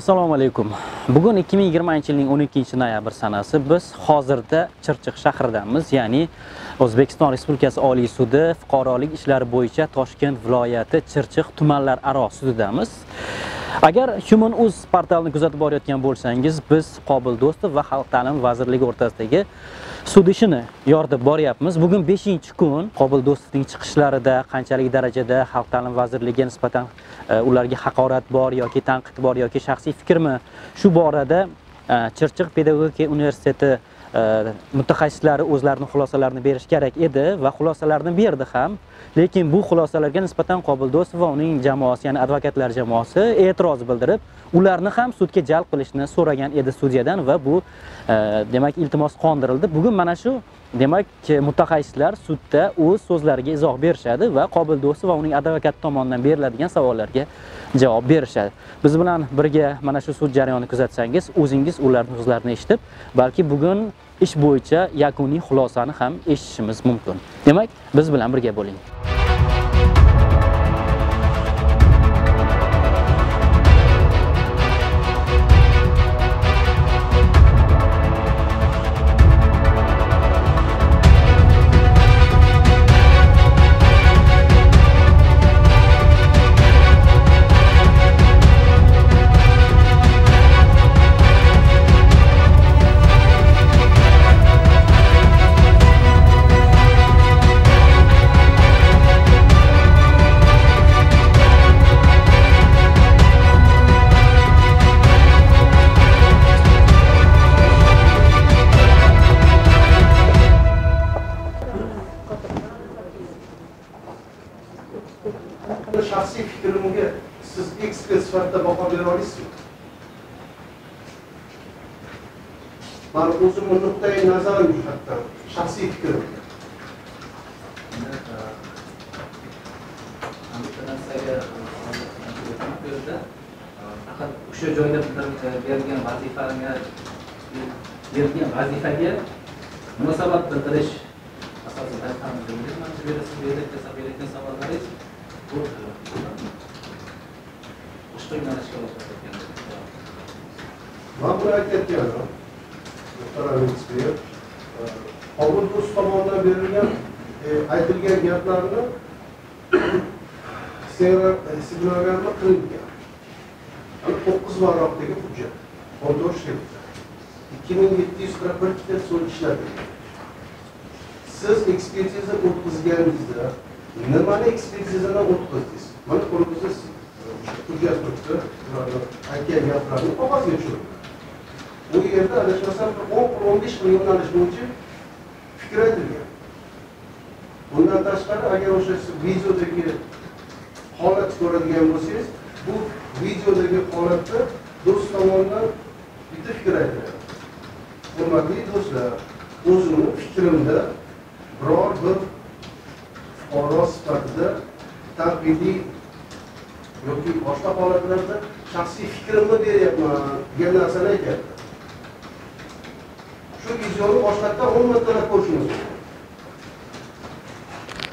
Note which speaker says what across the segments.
Speaker 1: assalomu alaykum. Bugun 2020 yilning 12 noyabr sanasi. Biz hozirda chirchiq shahridamiz ya'ni o'zbekiston respublikasi oliy sudi fuqarolik ishlari bo'yicha toshkent viloyati chirchiq tumanlararo sudidamiz. Agar human uz portalini kuzatib borayotgan bo'lsangiz biz qobil do'stov va xalq ta'limi vazirligi o'rtasidagi sud ishini yoritib boryapmiz. Bugun 5 kun qobil do'stovning chiqishlarida qanchalik darajada xalq ta'limi vazirligiga nisbatan e, ularga haqorat bor yoki tanqid bor yoki shaxsiy fikrmi? Shu borada e, chirchiq pedagogika universiteti e, mutaxassislari o'zlarini xulosalarini berish kerak edi va xulosalarini berdi ham. Lekin bu xulosalarga nisbatan qobildosov va uning jamoasi ya'ni advokatlar jamoasi e'tiroz bildirib ularni ham sudga jalb qilishni so'ragan edi sudyadan va bu e, demak iltimos qondirildi. Bugun mana shu demak mutaxassislar sudda o'z so'zlariga izoh berishadi va qobildosov va uning advokati tomonidan beriladigan savollarga javob berishadi. Biz bilan birga mana shu sud jarayonini kuzatsangiz o'zingiz ularni so'zlarini eshitib balki bugun ish bo'yicha yakuniy xulosani ham eshitishimiz mumkin. Demak biz bilan birga bo'ling.
Speaker 2: Sifatida baho bera olasizmi mani o'zimni nuqtai nazarim jihatdan shaxsiy fikrim
Speaker 3: faqat o'sha joyda berilgan vazifaga berilgan vazifaga munosabat bildirish asosiy aytganimizdek berayotgan savollaringiz bu. Boshqa yo'nalishga o'tayotgan
Speaker 2: man buni aytayotganim muhtaram ekspert qobul do'st tomonidan berilgan e, aytilgan gaplarni stenogarma e, qilingan. E, To'qqiz varroqdagi hujjat. O'n to'rt shriftda ikki ming yetti yuz qirq bir kitob ishlatilgan siz ekspertiza o'tkazganingizda nimani ekspertizadan o'tkazdingiz mana qo'limizda hujjat turibdi aytgan gaplarni qog'ozga tushirdi u yerda adashmasam bir o'n o'n besh xil yo'nalish bo'yicha fikr aytilgan. Bundan tashqari agar o'sha siz videodagi holat ko'radigan bo'lsangiz bu videodagi holatda do'st tomonidan bitta fikr aytiladi. Hurmatli do'stlar o'zimni fikrimda biror bir fuqaro sifatida tanqidiy yoki boshqa holatlarda shaxsiy fikrimni beryapman degan narsani aytyapti. Shu videoni boshqatdan o'n martalab ko'rishingiz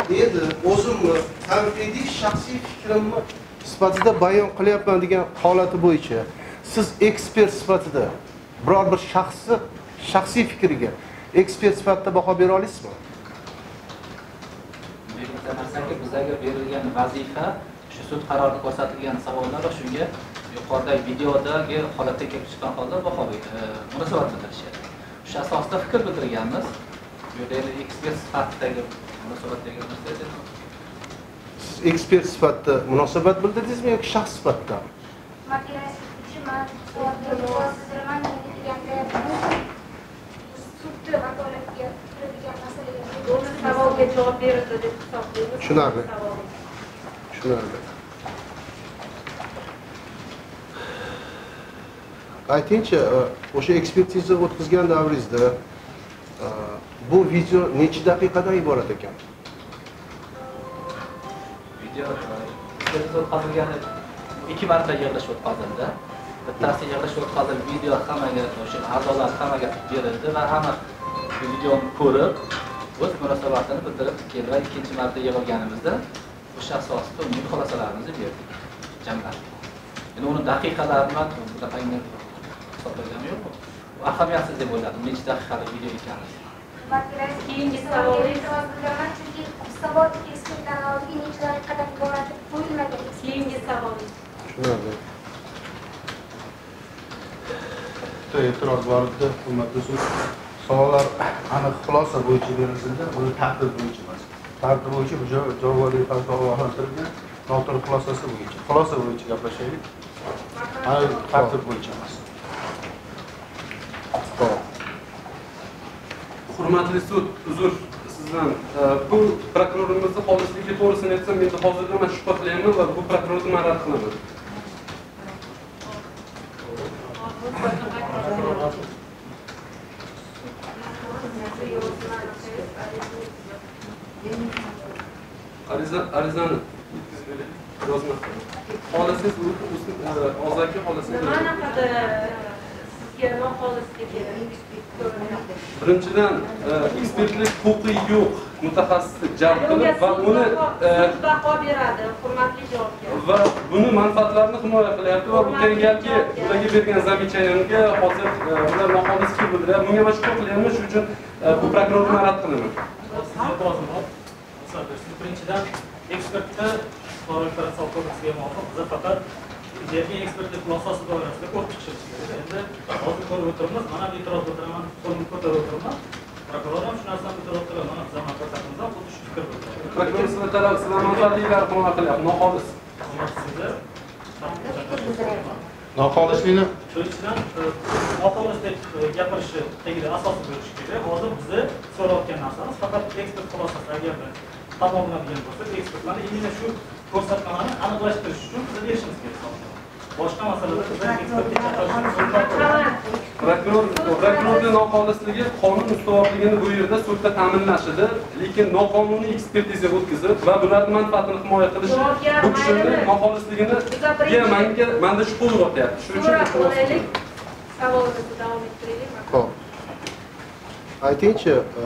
Speaker 2: mumkin endi o'zimni tanqidiy shaxsiy fikrimni sifatida bayon qilyapman degan holati bo'yicha siz ekspert sifatida biror bir shaxsni shaxsiy fikriga ekspert sifatida baho bera olasizmi?
Speaker 3: Bitta narsaki bizlarga berilgan vazifa shu sud qarorida ko'rsatilgan savollar va shunga yuqoridagi videodagi holatda kelib chiqqan holda baho e, munosabat bildirishadi. Shu asosida fikr bildirganmiz. Bu yerda endi ekspert sifatidagi munosabat degan narsa
Speaker 2: siz ekspert sifatida munosabat bildirdingizmi yoki shaxs sifatida?
Speaker 4: Savolga javob berildi deb hisoblaymiz.
Speaker 2: Tushunarli. Tushunarli aytingchi e, o'sha ekspertiza o'tkazgan davringizda e, bu video necha daqiqadan iborat ekan?
Speaker 3: Video e, o'tkazilgani ikki marta yig'ilish o'tkazildi. Bittasi yig'ilish o'tkazilib video hammaga o'sha a'zolar hammaga berildi va hamma videoni ko'rib o'z munosabatini bildirib keldi va ikkinchi marta yig'ilganimizda o'sha asosida unga xulosalarimizni berdik jamlandik endi uni daqiqalari bilan bunaqangi hisoblagan yo'q ahamiyatsiz deb o'yladim necha daqiqalik video ekanini.
Speaker 4: Keyingi savolingiz?
Speaker 5: chunki hisobotga ekspert kanaliga necha daqiqadan iborat deb qo'yilmagan.
Speaker 4: Keyingi savolingiz.
Speaker 2: tushunarli. Bitta e'tiroz bor edi hurmatli savollar aniq xulosa bo'yicha berilganda uni taqdir bo'yicha taqdir bo'yicha javobgarlik tarafga ogohlantirilgan noto'g'ri xulosasi bo'yicha xulosa bo'yicha gaplashaylik taqdir bo'yicha emas
Speaker 6: hurmatli sud uzr sizdan bu prokurorimizni xolisligi to'g'risini aytsam endi hozirda man shubha qilyapman va bu prokurorni man rad qilaman ariza arizani u- u- e, og'zaki xohlasangiz
Speaker 4: Nima anaqada sizga noxolisligi
Speaker 6: birinchidan e, ekspertlik huquqi yo'q mutaxassisni jalb qilib va uni
Speaker 4: baho-
Speaker 6: e,
Speaker 4: baho beradi, hurmatli javobgar.
Speaker 6: va buni manfaatlarini himoya qilyapti va bu jangalgi ularga bergan замечаниемga hozir ular noxolislik bildiryapti bunga man shubha qilyapman shuning uchun bu prokurorni rad qilaman
Speaker 7: birinchidan ekspertni operatsiya kodeksiga muvofiq biza faqat bergan ekspertlik xulosasi doirasida ko'rib chiqishimiz kerak. Endi hozir ko'rib o'tiribmiz mana bu e'tiroz o'tiraman qo'limni ko'tarib o'tiribman. Prokuror ham shu narsani ko'tarib o'tiradi mana biza manfaatimizdan xuddi shu fikr
Speaker 6: prokuror sizlar taraf sizlar manfaatliklarini himoya qilyapti noxolis.
Speaker 2: Noxolislikni
Speaker 7: shuning uchidan noxolis deb e, gapirishni tagida asosi bo'lishi kerak. Hozir bizni so'rayotgan narsamiz faqat ekspert xulosasi agarda tamomlanadigan bo'lsa ekspertlarni именно shu ko'rsatmalarni aniqlashtirish uchun biza berishimiz kerak boshqa masalada
Speaker 6: prokuror prokurorni noxolisligi qonun ustuvorligini bu yerda sudda ta'minlashidir lekin noqonuniy ekspertiza o'tkazib va bularni manfaatini himoya qilishi bu kishini
Speaker 4: birinchi-
Speaker 6: manga manda shubha uyg'otyapti shuning uchun.
Speaker 4: Savolimizni davom ettiraylik.
Speaker 2: Ho'p. Aytingchi, e,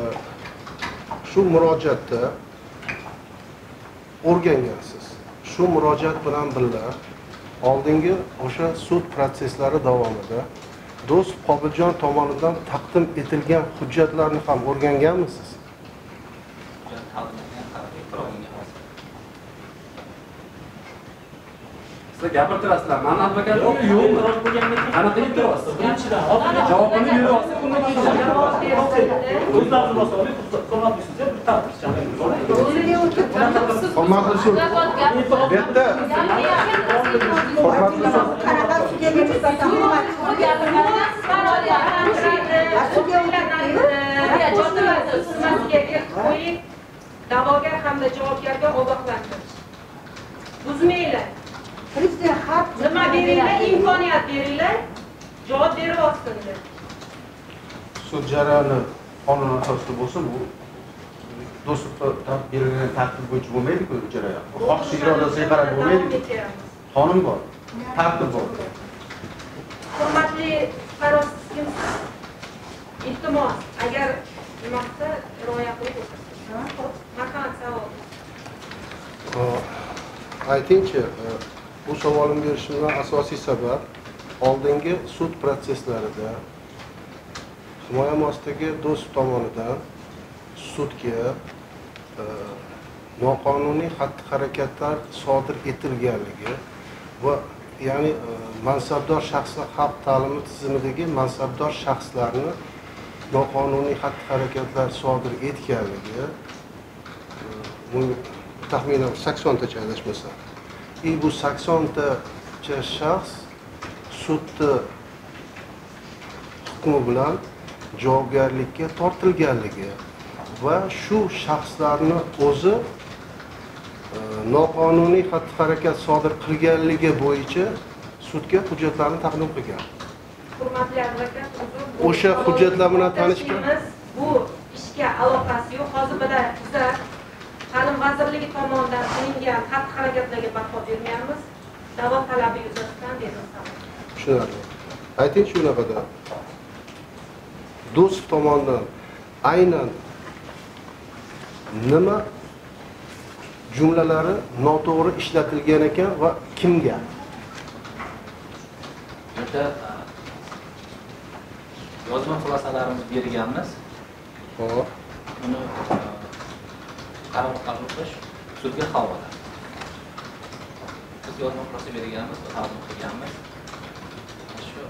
Speaker 2: shu murojaatda o'rgangansiz. Shu murojaat bilan birga oldingi o'sha sud protsesslari davomida do'st Qobiljon tomonidan taqdim etilgan hujjatlarni ham o'rganganmisiz?
Speaker 6: Sizlar gapirtirasizlar mani advokatim yo'qmi qanaqa e'tiroz javobini beryapsiz undan
Speaker 2: Hurmatli sud, bu yerda hurmatli sud,
Speaker 4: Da'vogar hamda javobgarga ogohlantirish. Buzmanglar. Nima beringlar, imkoniyat beringlar. Javob berib olsinlar.
Speaker 2: sud jarayoni qonun asosida bo'lsa bu do'stlikda berilgan tartib bo'yicha bo'lmaydi-ku jarayon. Xohish irodasiga qarab bo'lmaydi. Qonun bor, tartib bor.
Speaker 4: Hurmatli kimsiz? Iltimos, agar nimasi rioya qilib o'tirsangiz. Marhamat, savol.
Speaker 2: Aytingchi, bu savolimni berishimdan asosiy sabab oldingi sud protsesslarida himoya ostidagi do'st tomonidan sudga e, noqonuniy xatti-harakatlar sodir etilganligi va ya'ni e, mansabdor shaxslar xalq ta'limi tizimidagi mansabdor shaxslarni noqonuniy xatti-harakatlar sodir etganligi e, bu taxminan saksontacha adashmasam и bu saksontacha shaxs sudni hukmi bilan javobgarlikka tortilganligi va shu shaxslarni o'zi e, noqonuniy xatti harakat sodir qilganligi bo'yicha sudga hujjatlarni taqdim qilgan
Speaker 4: Hurmatli advokat,
Speaker 2: O'sha hujjatlar bilan tanishgan?
Speaker 4: Bu ishga aloqasi yo'q. Hozir biza ta'lim vazirligi tomonidan qilingan xatti-harakatlarga baho bermayapmiz. Da'vo talabi yuzasidan berilsin.
Speaker 2: tushunarli aytingchi unaqada do'st tomonidan aynan nima jumlalari noto'g'ri ishlatilgan ekan va kimga
Speaker 3: yerda e, yozma xulosalarimizni berganmiz
Speaker 2: Hop.
Speaker 3: uni qaror qabul qilish sudga havola biz yozma xulosa berganmiz taqdim qilganmiz. Shu.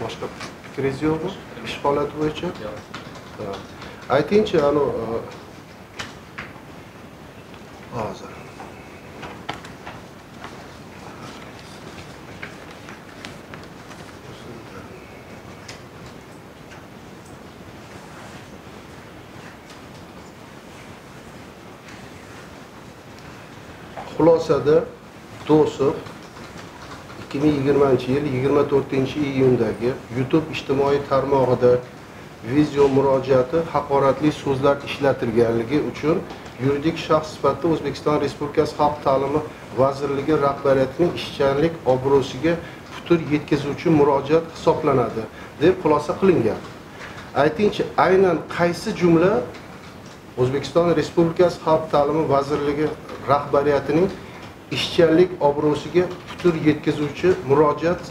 Speaker 2: Boshqa fikringiz yo'qmi? Ish holati bo'yicha?
Speaker 3: Yo'q.
Speaker 2: Aytingchi anavi e, hozir xulosada do'sov 2020 yil 24 iyundagi youtube ijtimoiy tarmog'ida video murojaati haqoratli so'zlar ishlatilganligi uchun yuridik shaxs sifatida o'zbekiston respublikasi xalq ta'limi vazirligi rahbariyatining ishchanlik obro'siga putur yetkazuvchi murojaat hisoblanadi deb xulosa qilingan. Aytingchi aynan qaysi jumla o'zbekiston respublikasi xalq ta'limi vazirligi rahbariyatining ishchanlik obro'siga putur yetkazuvchi murojaat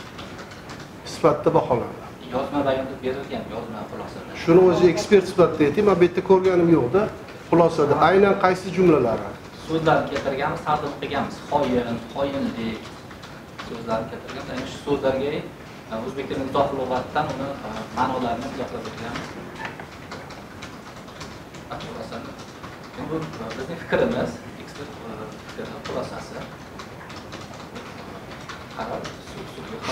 Speaker 2: sifatida baholandi
Speaker 3: yozma bayonot berilgan yozma xulosada.
Speaker 2: Shuni o'zi ekspert sifatida ayting man bu yerda ko'rganim yo'qda. Xulosada aynan qaysi jumlalari
Speaker 3: so'zlarni keltirganmiz taqdim qilganmiz. Xoin xoinlik so'zlarni keltirganmiz. Ayni shu so'zlarga o'zbek tili izoh lug'atdan uni e, ma'nolarini izohlab berganmiz xulosani endi bu bizning fikrimiz ekspert fikrini xulosasi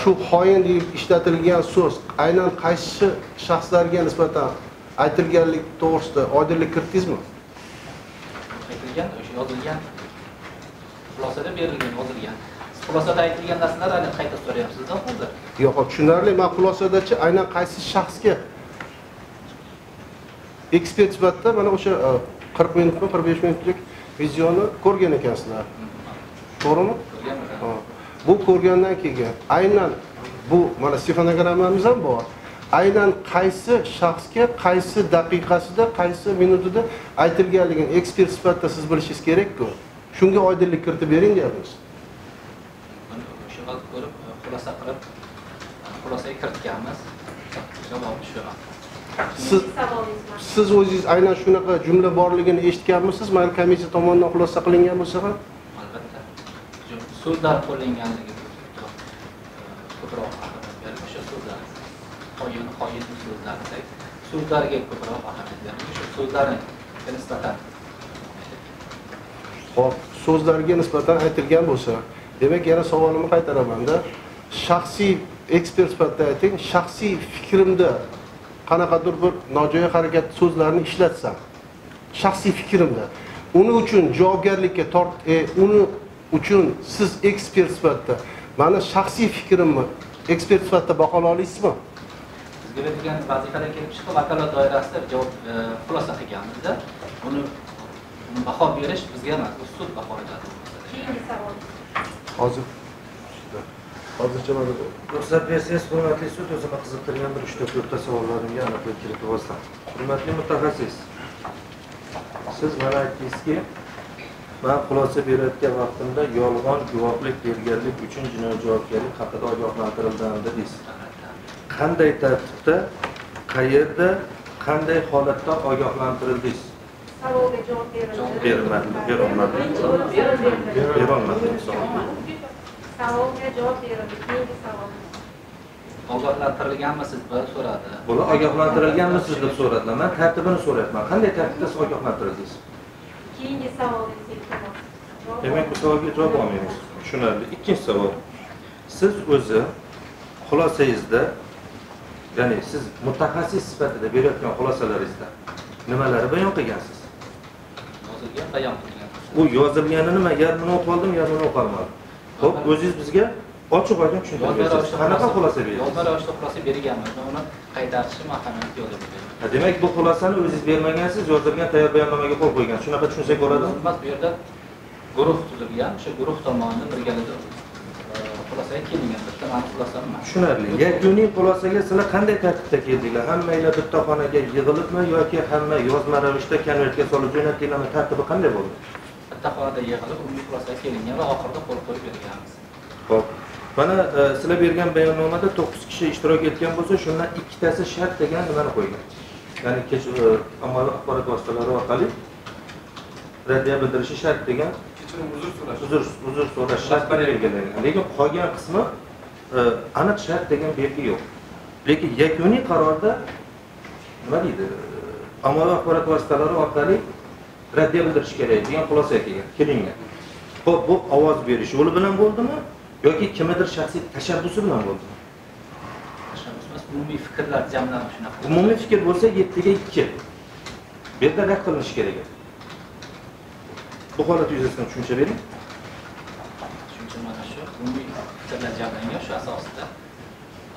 Speaker 2: shu xoin deb ishlatilgan so'z aynan qaysi shaxslarga nisbatan aytilganlik to'g'risida oydinlik kiritdingizmi?
Speaker 3: Aytilgan o'sha yozilgan. Xulosada berilgan yozilgan. Xulosada aytilgan narsalarni qayta so'rayapsizda hozir.
Speaker 2: Yo'q tushunarli. Man xulosadachi aynan qaysi shaxsga ekspert sifatida mana o'sha e, qirq minutmi qirq besh minutlik videoni ko'rgan ekansizlar. To'g'rimi? Bu ko'rgandan keyin aynan bu mana stefanogrammamiz ham bor. Aynan qaysi shaxsga qaysi daqiqasida qaysi minutida aytilganligini ekspert sifatida siz bilishingiz kerak-ku. Shunga oydinlik kiritib bering deyapmiz.
Speaker 3: E, xulosa qilib e, xulosaga kiritganmiz. Javobi shu
Speaker 2: siz siz o'zingiz aynan shunaqa jumla borligini eshitganmisiz? Mayli komissiya tomonidan xulosa qilingan bo'lsa ham.
Speaker 3: Albatta. So'zlar qo'llanganligi e, ko'proq ahamiyat berib o'sha so'zlar xoin xoin so'zlaridek so'zlarga ko'proq ahamiyat berib o'sha so'zlarni nisbatan
Speaker 2: Xo'p, so'zlarga nisbatan aytilgan bo'lsa, demak yana savolimni qaytaramanda, shaxsiy ekspert sifatida ayting, shaxsiy fikrimda qanaqadir bir nojo'ya harakat so'zlarni ishlatsam, shaxsiy fikrimda uni uchun javobgarlikka tort, e, uni uchun siz ekspert sifatida mani shaxsiy fikrimni ekspert sifatida baholo olasizmi?
Speaker 3: bizga berilgan vazifadan kelib chiqib vakolat doirasida javob e, xulosa qilganmizda uni uni baho berish bizga emas sud baholaydi
Speaker 4: keyingi savol
Speaker 2: Hozir hozircha mana
Speaker 8: ruxsat bersangiz hurmatli sud o'zimni qiziqtirgan bir uchta to'rtta savollarimga aniqlik kiritib olsam. Hurmatli mutaxassis siz mana aytdingizki man xulosa berayotgan vaqtimda yolg'on guvohlik berganlik uchun jinoiy javobgarlik haqida ogohlantirildim dedingiz qanday tartibda qayerda qanday holatda ogohlantirildingiz?
Speaker 4: Savolga javob berildi.
Speaker 8: Berilmadi, berilmadi.
Speaker 4: birinchi savolga javob keyingi savol.
Speaker 3: Ogohlantirilganmisiz deb so'radi.
Speaker 8: Bular ogohlantirilganmisiz deb so'radilar man tartibini so'rayapman. Qanday tartibda siz ogohlantirildingiz
Speaker 4: keyingi savolingiz
Speaker 8: demak bu savolga javob olmaymiz. Tushunarli ikkinchi savol. Siz o'zi xulosangizda ya'ni siz mutaxassis sifatida berayotgan xulosalaringizda nimalarni bayon qilgansiz?
Speaker 3: Yozilgan bayon qilgan.
Speaker 8: U yozilganini man yarmini o'qib oldim yarmini o'qolmadim ho'p o'zingiz bizga ochiq oydin tushuntirib
Speaker 3: yozma ravishda
Speaker 8: qanaqa xulosa
Speaker 3: yozma
Speaker 8: berasiz
Speaker 3: ravishda xulosa berganmiz. Uni yo'q deb o'ylayman
Speaker 8: Ha, demak bu xulosani o'zingiz bermagansiz yozilgan tayyor bayonnomaga qo'l qo'ygan. Shunaqa tushunsak bo'ladimi?
Speaker 3: Emas bu yerda guruh tuzilgan o'sha guruh tomonidan birgalikda e, xulosaga kelingan bitta mani xulosam emas
Speaker 8: tushunarli. Yakuniy xulosaga sizlar qanday tartibda keldinglar hammanglar bitta xonaga yig'ilibmi yoki hamma yozma ravishda konvertga solib jo'natdinglarmi? Tartibi qanday bo'ldi
Speaker 3: bitta xonada yig'ilib umumiy xulosaga kelingan va oxirida qo'l qo'yib berganmiz
Speaker 8: Xo'p. mana e, sizlar bergan bayonnomada to'qqiz kishi ishtirok etgan bo'lsa shundan ikkitasi shart degan nimani qo'ygan? Ya'ni kech e, ommaviy axborot vositalari orqali raddiya bildirishi shart degan
Speaker 6: kechirim uzr so'rash.
Speaker 8: Uzr uzr so'rash shart belgilangan lekin qolgan qismi e, aniq shart degan belgi yo'q. Lekin yakuniy qarorda nima deydi? Ommaviy axborot vositalari orqali raddiya bildirish kerak degan xulosaga kelgan. Kelingan ho'p bu ovoz berish yo'li bilan bo'ldimi yoki kimnidir shaxsiy tashabbusi bilan bo'ldimi?
Speaker 3: Tashabbus emas umumiy fikrlar jamlanib shunaqa.
Speaker 8: Umumiy fikr bo'lsa yettiga ikki. Bu yerda rad qilinishi kerak. Edi bu holat yuzasidan tushuncha bering.
Speaker 3: Shuncha mana shu. Umumiy fikrlar jamlangan shu asosida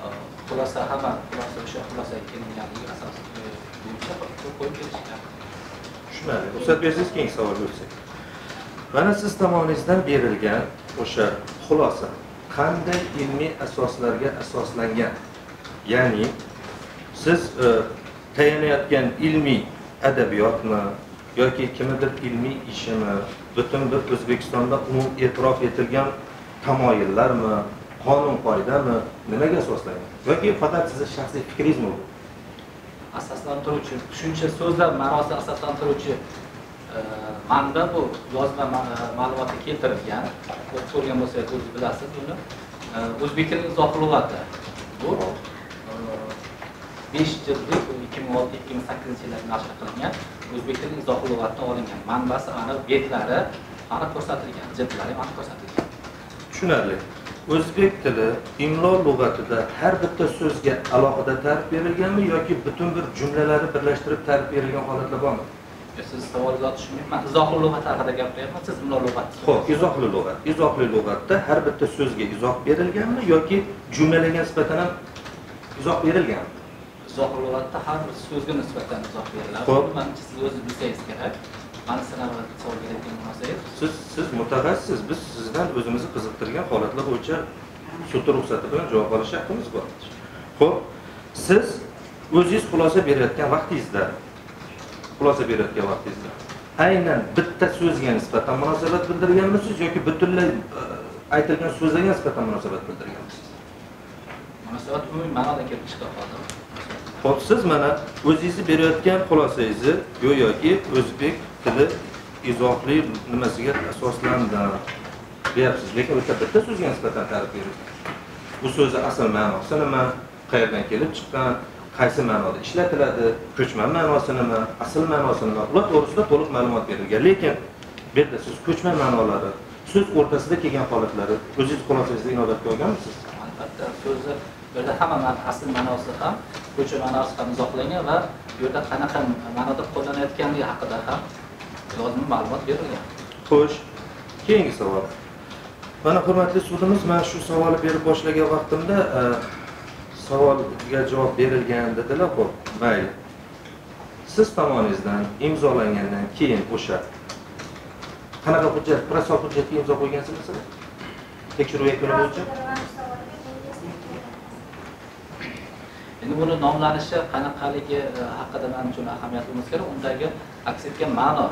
Speaker 3: e, xulosa hamma xulosa o'sha xulosaga kelinganligi asosi bo'yicha qo'yib berishgan
Speaker 8: tushunadi ruxsat bersangiz keyingi savolga o'tsak mana siz tomoningizdan berilgan o'sha xulosa qanday ilmiy asoslarga asoslangan? Ya'ni siz e, tayanayotgan ilmiy adabiyotmi yoki kimnidir ilmiy ishimi butun bir o'zbekistonda umum e'tirof etilgan tamoyillarmi qonun qoidami nimaga asoslangan? Yoki faqat sizni shaxsiy fikringizmi bu
Speaker 3: asoslantiruvchi tushuncha so'zlar ma'nosini asoslantiruvchi e, manba bu yozma e, ma'lumotga ma'lumotda keltirilgan. O'qib ko'rgan bo'lsangiz o'zingiz bilasiz buni e, o'zbek tili izoh lug'ati bu besh jildlik ikki ming olti ikki ming sakkizinchi yillarda nashr qilingan o'zbek tili izoh lug'atidan olingan manbasi aniq betlari aniq ko'rsatilgan jildlari ham aniq ko'rsatilgan.
Speaker 8: Tushunarli. O'zbek tili imlo lug'atida har bitta so'zga alohida ta'rif berilganmi yoki butun bir jumlalarni birlashtirib ta'rif berilgan holatlar bormi?
Speaker 3: Siz savolga tushunmayman man izohli lug'at haqida gapiryapman siz imlo lug'at.
Speaker 8: Ho'p izohli lug'at. Izohli lug'atda har bitta so'zga izoh berilganmi yoki jumlalarga nisbatan ham izoh berilganmi?
Speaker 3: Izohli lug'atda har bir so'zga nisbatan izoh beriladi. Buni manimcha siz o'zingiz bilsangiz kerak
Speaker 8: siz siz mutaxassissiz. Biz sizdan o'zimizni qiziqtirgan holatlar bo'yicha sud ruxsati bilan javob olish haqqimiz bor. Ho'p siz o'zingiz xulosa berayotgan vaqtingizda xulosa berayotgan vaqtingizda aynan bitta so'zga nisbatan munosabat bildirganmisiz yoki butunlay e, aytilgan so'zlarga nisbatan munosabat bildirganmisiz?
Speaker 3: Munosabat umumiy ma'noda kelib chiqa qoldi
Speaker 8: Xo'p, siz mana o'zingizni berayotgan xulosangizni go'yoki o'zbek tili izohli nimasiga asoslandi deyapsiz. Lekin o'sha bitta so'zga nisbatan ta'rif berilgan. Bu so'zni asl ma'nosi nima? Qayerdan kelib chiqqan? Qaysi ma'noda ishlatiladi? Ko'chma ma'nosi nima? Asl ma'nosi nima? Ular to'g'risida to'liq ma'lumot berilgan. Lekin bu yerda siz ko'chma ma'nolari, so'z o'rtasida kelgan holatlari o'zingiz xulosangizda inobatga olganmisiz?
Speaker 3: albatta so'zni bu yerda hamma asl ma'nosi ham ko'chma ma'nosi ham izohlangan va bu yerda qanaqa ma'noda qo'llanayotganligi haqida ham yozma ma'lumot berilgan
Speaker 8: Xo'sh, keyingi savol. Mana hurmatli sudimiz, men shu savolni berib boshlagan vaqtimda e, savolga javob berilgan dedilar, xo'p, mayli. Siz tomoningizdan imzolangandan keyin o'sha qanaqa hujjat, protsessual hujjatga imzo qo'ygansiz? Tekshiruv yakuni bo'yicha?
Speaker 3: endi buni nomlanishi qanaqaligi e, haqida man uchun ahamiyatli bo'lmasa kerak undagi aks etgan ma'no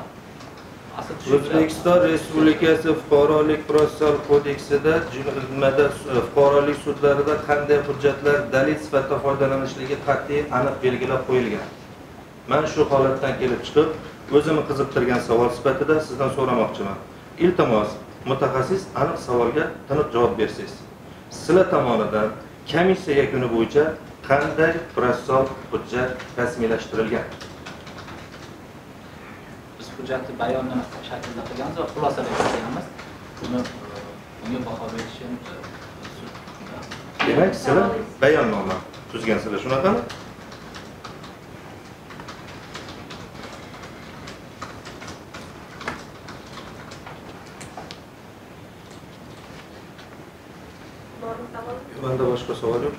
Speaker 8: O'zbekiston Respublikasi Fuqarolik protsessual kodeksida jumla- nimada fuqarolik sudlarida qanday hujjatlar dalil sifatida foydalanishligi qat'iy aniq belgilab qo'yilgan. Men shu holatdan kelib chiqib, o'zimni qiziqtirgan savol sifatida sizdan so'ramoqchiman. Iltimos, mutaxassis aniq savolga tiniq javob bersangiz. Sizlar tomonidan komissiya yakuni bo'yicha qanday protsessual hujjat rasmiylashtirilgan?
Speaker 3: Hujjatni bayonnoma shaklida qilganmiz va xulosa qilganmiz buni unga bunga baho berishim e,
Speaker 8: Demak, sizlar bayonnoma tuzgansizlar, shunaqami?
Speaker 4: bormi savol
Speaker 8: Menda boshqa savol yo'q.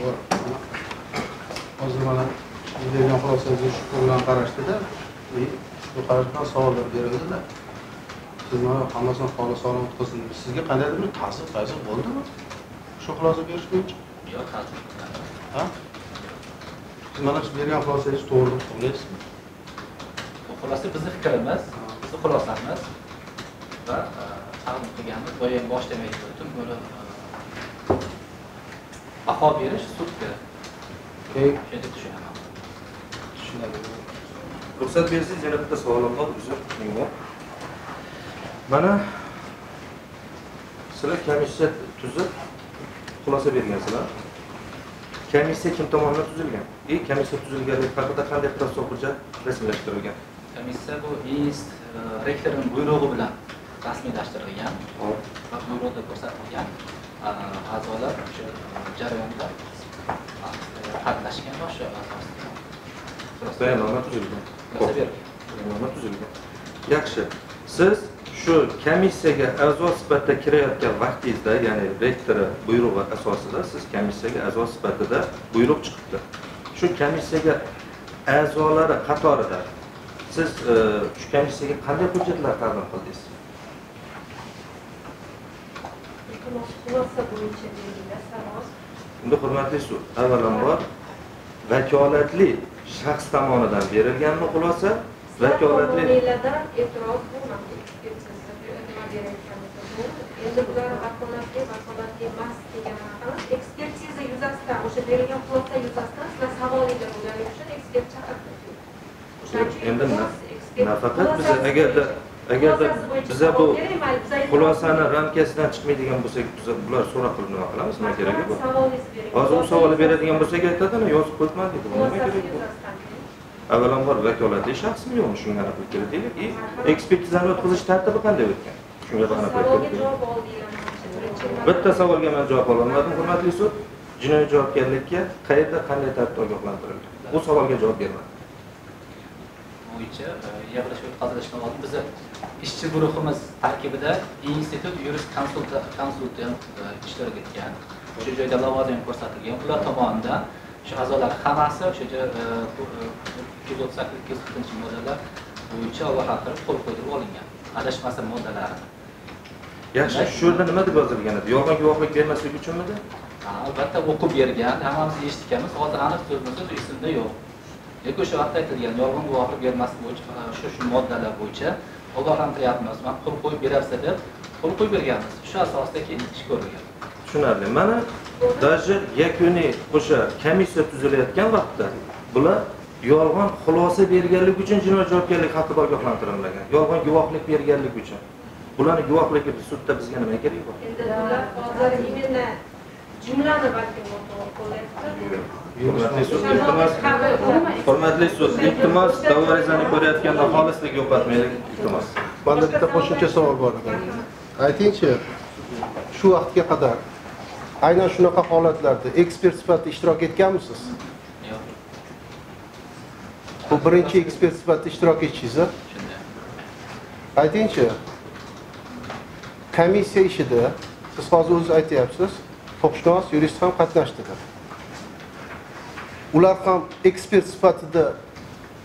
Speaker 2: Bor. hozir mana bergan xulosangizni shu qarash bilan savollar berildida siz mana hammasini xolis sog'lom o'tkazdim sizga qandaydir bir ta'sir ta'sir bo'ldimi? Shu xulosa berish bo'yicha
Speaker 3: yo'q
Speaker 2: ha? Siz mana shu bergan xulosangiz to'g'ri deb o'ylaysizmi
Speaker 3: bu xulosa bizni fikrimiz bizni xulosamiz va e, taqdim qilganmiz boya ham boshida ham aytib o'tdim buni e, baho berish sudga shunday tushunaman
Speaker 8: tushunadi. Ruxsat bersangiz yana bitta savolim bor, uzr, menga. Mana sizlar komissiya tuzib xulosa bergansizlar. Komissiya kim tomonidan tuzilgan? E, komissiya tuzilganligi haqida qanday protsessual hujjat rasmiylashtirilgan?
Speaker 3: komissiya bu inst e, rektorning buyrug'i bilan rasmiylashtirilgan va buyruqda ko'rsatilgan e, a'zolar o'sha jarayonda e, qatnashgan va shu asosida
Speaker 8: Bayonnoma tuzilgan. Tuzilgan. Yaxshi. Siz shu komissiyaga a'zo sifatida kirayotgan vaqtingizda, ya'ni rektori buyrug'i asosida siz komissiyaga a'zo sifatida buyruq chiqibdi. Shu komissiyaga a'zolari qatorida siz e, shu komissiyaga qanday hujjatlar taqdim qildingiz? Unda hurmatli sud, avvalambor vakolatli shaxs tomonidan berilganmi xulosa? Vakolatli
Speaker 4: e'tiroz endi bular vakolatli vakolatli emas degan anaqamiz ekspertiza yuzasidan o'sha berilgan xulosa yuzasidan sizlar savolinglar bo'lganligi uchun ekspert chaqirdik
Speaker 8: Endi nafaqat
Speaker 4: xulosasi
Speaker 8: agarda agarda biza bu xulosani ramkasidan chiqmaydigan bo'lsak bular so'roq qilib nima qilamiz? Nima keragi
Speaker 4: bering.
Speaker 8: hozir u savolni beradigan bo'lsak aytadimi? Yozib qo'yibman deydi nima
Speaker 4: yuzasidan bering.
Speaker 8: avvalambor vakolatli shaxsmi yo'qmi? Shunga aniqlik kiritaylik и ekspertizani o'tkazish tartibi qanday o'tgan? Shunga aniqlik bitta savolga man javob ololmadim hurmatli sud. Jinoiy javobgarlikka qayerda qanday tartibda ogohlantirilgan bu savolga javob bermadi
Speaker 3: bo'yicha e, yig'ilish o'tkazilishdan oldin bizni ishchi guruhimiz tarkibida institut yurist konsultant e, ishtirok etgan o'sha joyda lavozim ko'rsatilgan. Ular tomonidan shu a'zolar hammasi o'sha e, ikki yuz o'ttiz sakkiz ikki yuz qirqinchi moddalar bo'yicha ogohlantirib qo'l qo'ydirib olingan adashmasam moddalari
Speaker 8: yaxshi shu yerda nima deb yozilgan? Edi yolg'on guvohlik bermaslik uchunmidi
Speaker 3: Ha, albatta o'qib bergan hammamiz eshitganmiz. Hozir aniq so'zma so'z esimda yo'q lekin o'sha vaqtda aytilgan yolg'on guvohlik bermaslik bo'yicha shu shu moddalar bo'yicha ogohlantiryapmiz man qo'l qo'yib berasiz deb qo'l qo'yib berganmiz. Shu asosida keyin ish ko'rilgan.
Speaker 8: Tushunarli. Mana даже yakuniy o'sha komissiya tuzilayotgan vaqtda bular yolg'on xulosa berganlik uchun jinoiy javobgarlik haqida ogohlantirilmagan. Yolg'on guvohlik berganlik uchun. Bularni guvohligi sudda bizga nima keragi bor
Speaker 4: Endi bular hozir именно jumlani balki noto'g'ri qo'llayapti.
Speaker 8: Hurmatli sud iltimos hurmatli sud iltimos da'vorizani ko'rayotganda xolislik yo'qotmaylik iltimos
Speaker 2: Manda bitta qo'shimcha savol bor edi. Aytingchi, shu vaqtga qadar aynan shunaqa holatlarda ekspert sifatida ishtirok etganmisiz?
Speaker 3: yo'q
Speaker 2: Bu birinchi ekspert sifatida ishtirok etishingiz.
Speaker 3: shunday
Speaker 2: Aytingchi, komissiya ishida siz hozir o'zingiz aytyapsiz, huquqshunos, yurist ham qatnashdilar. Ular ham ekspert sifatida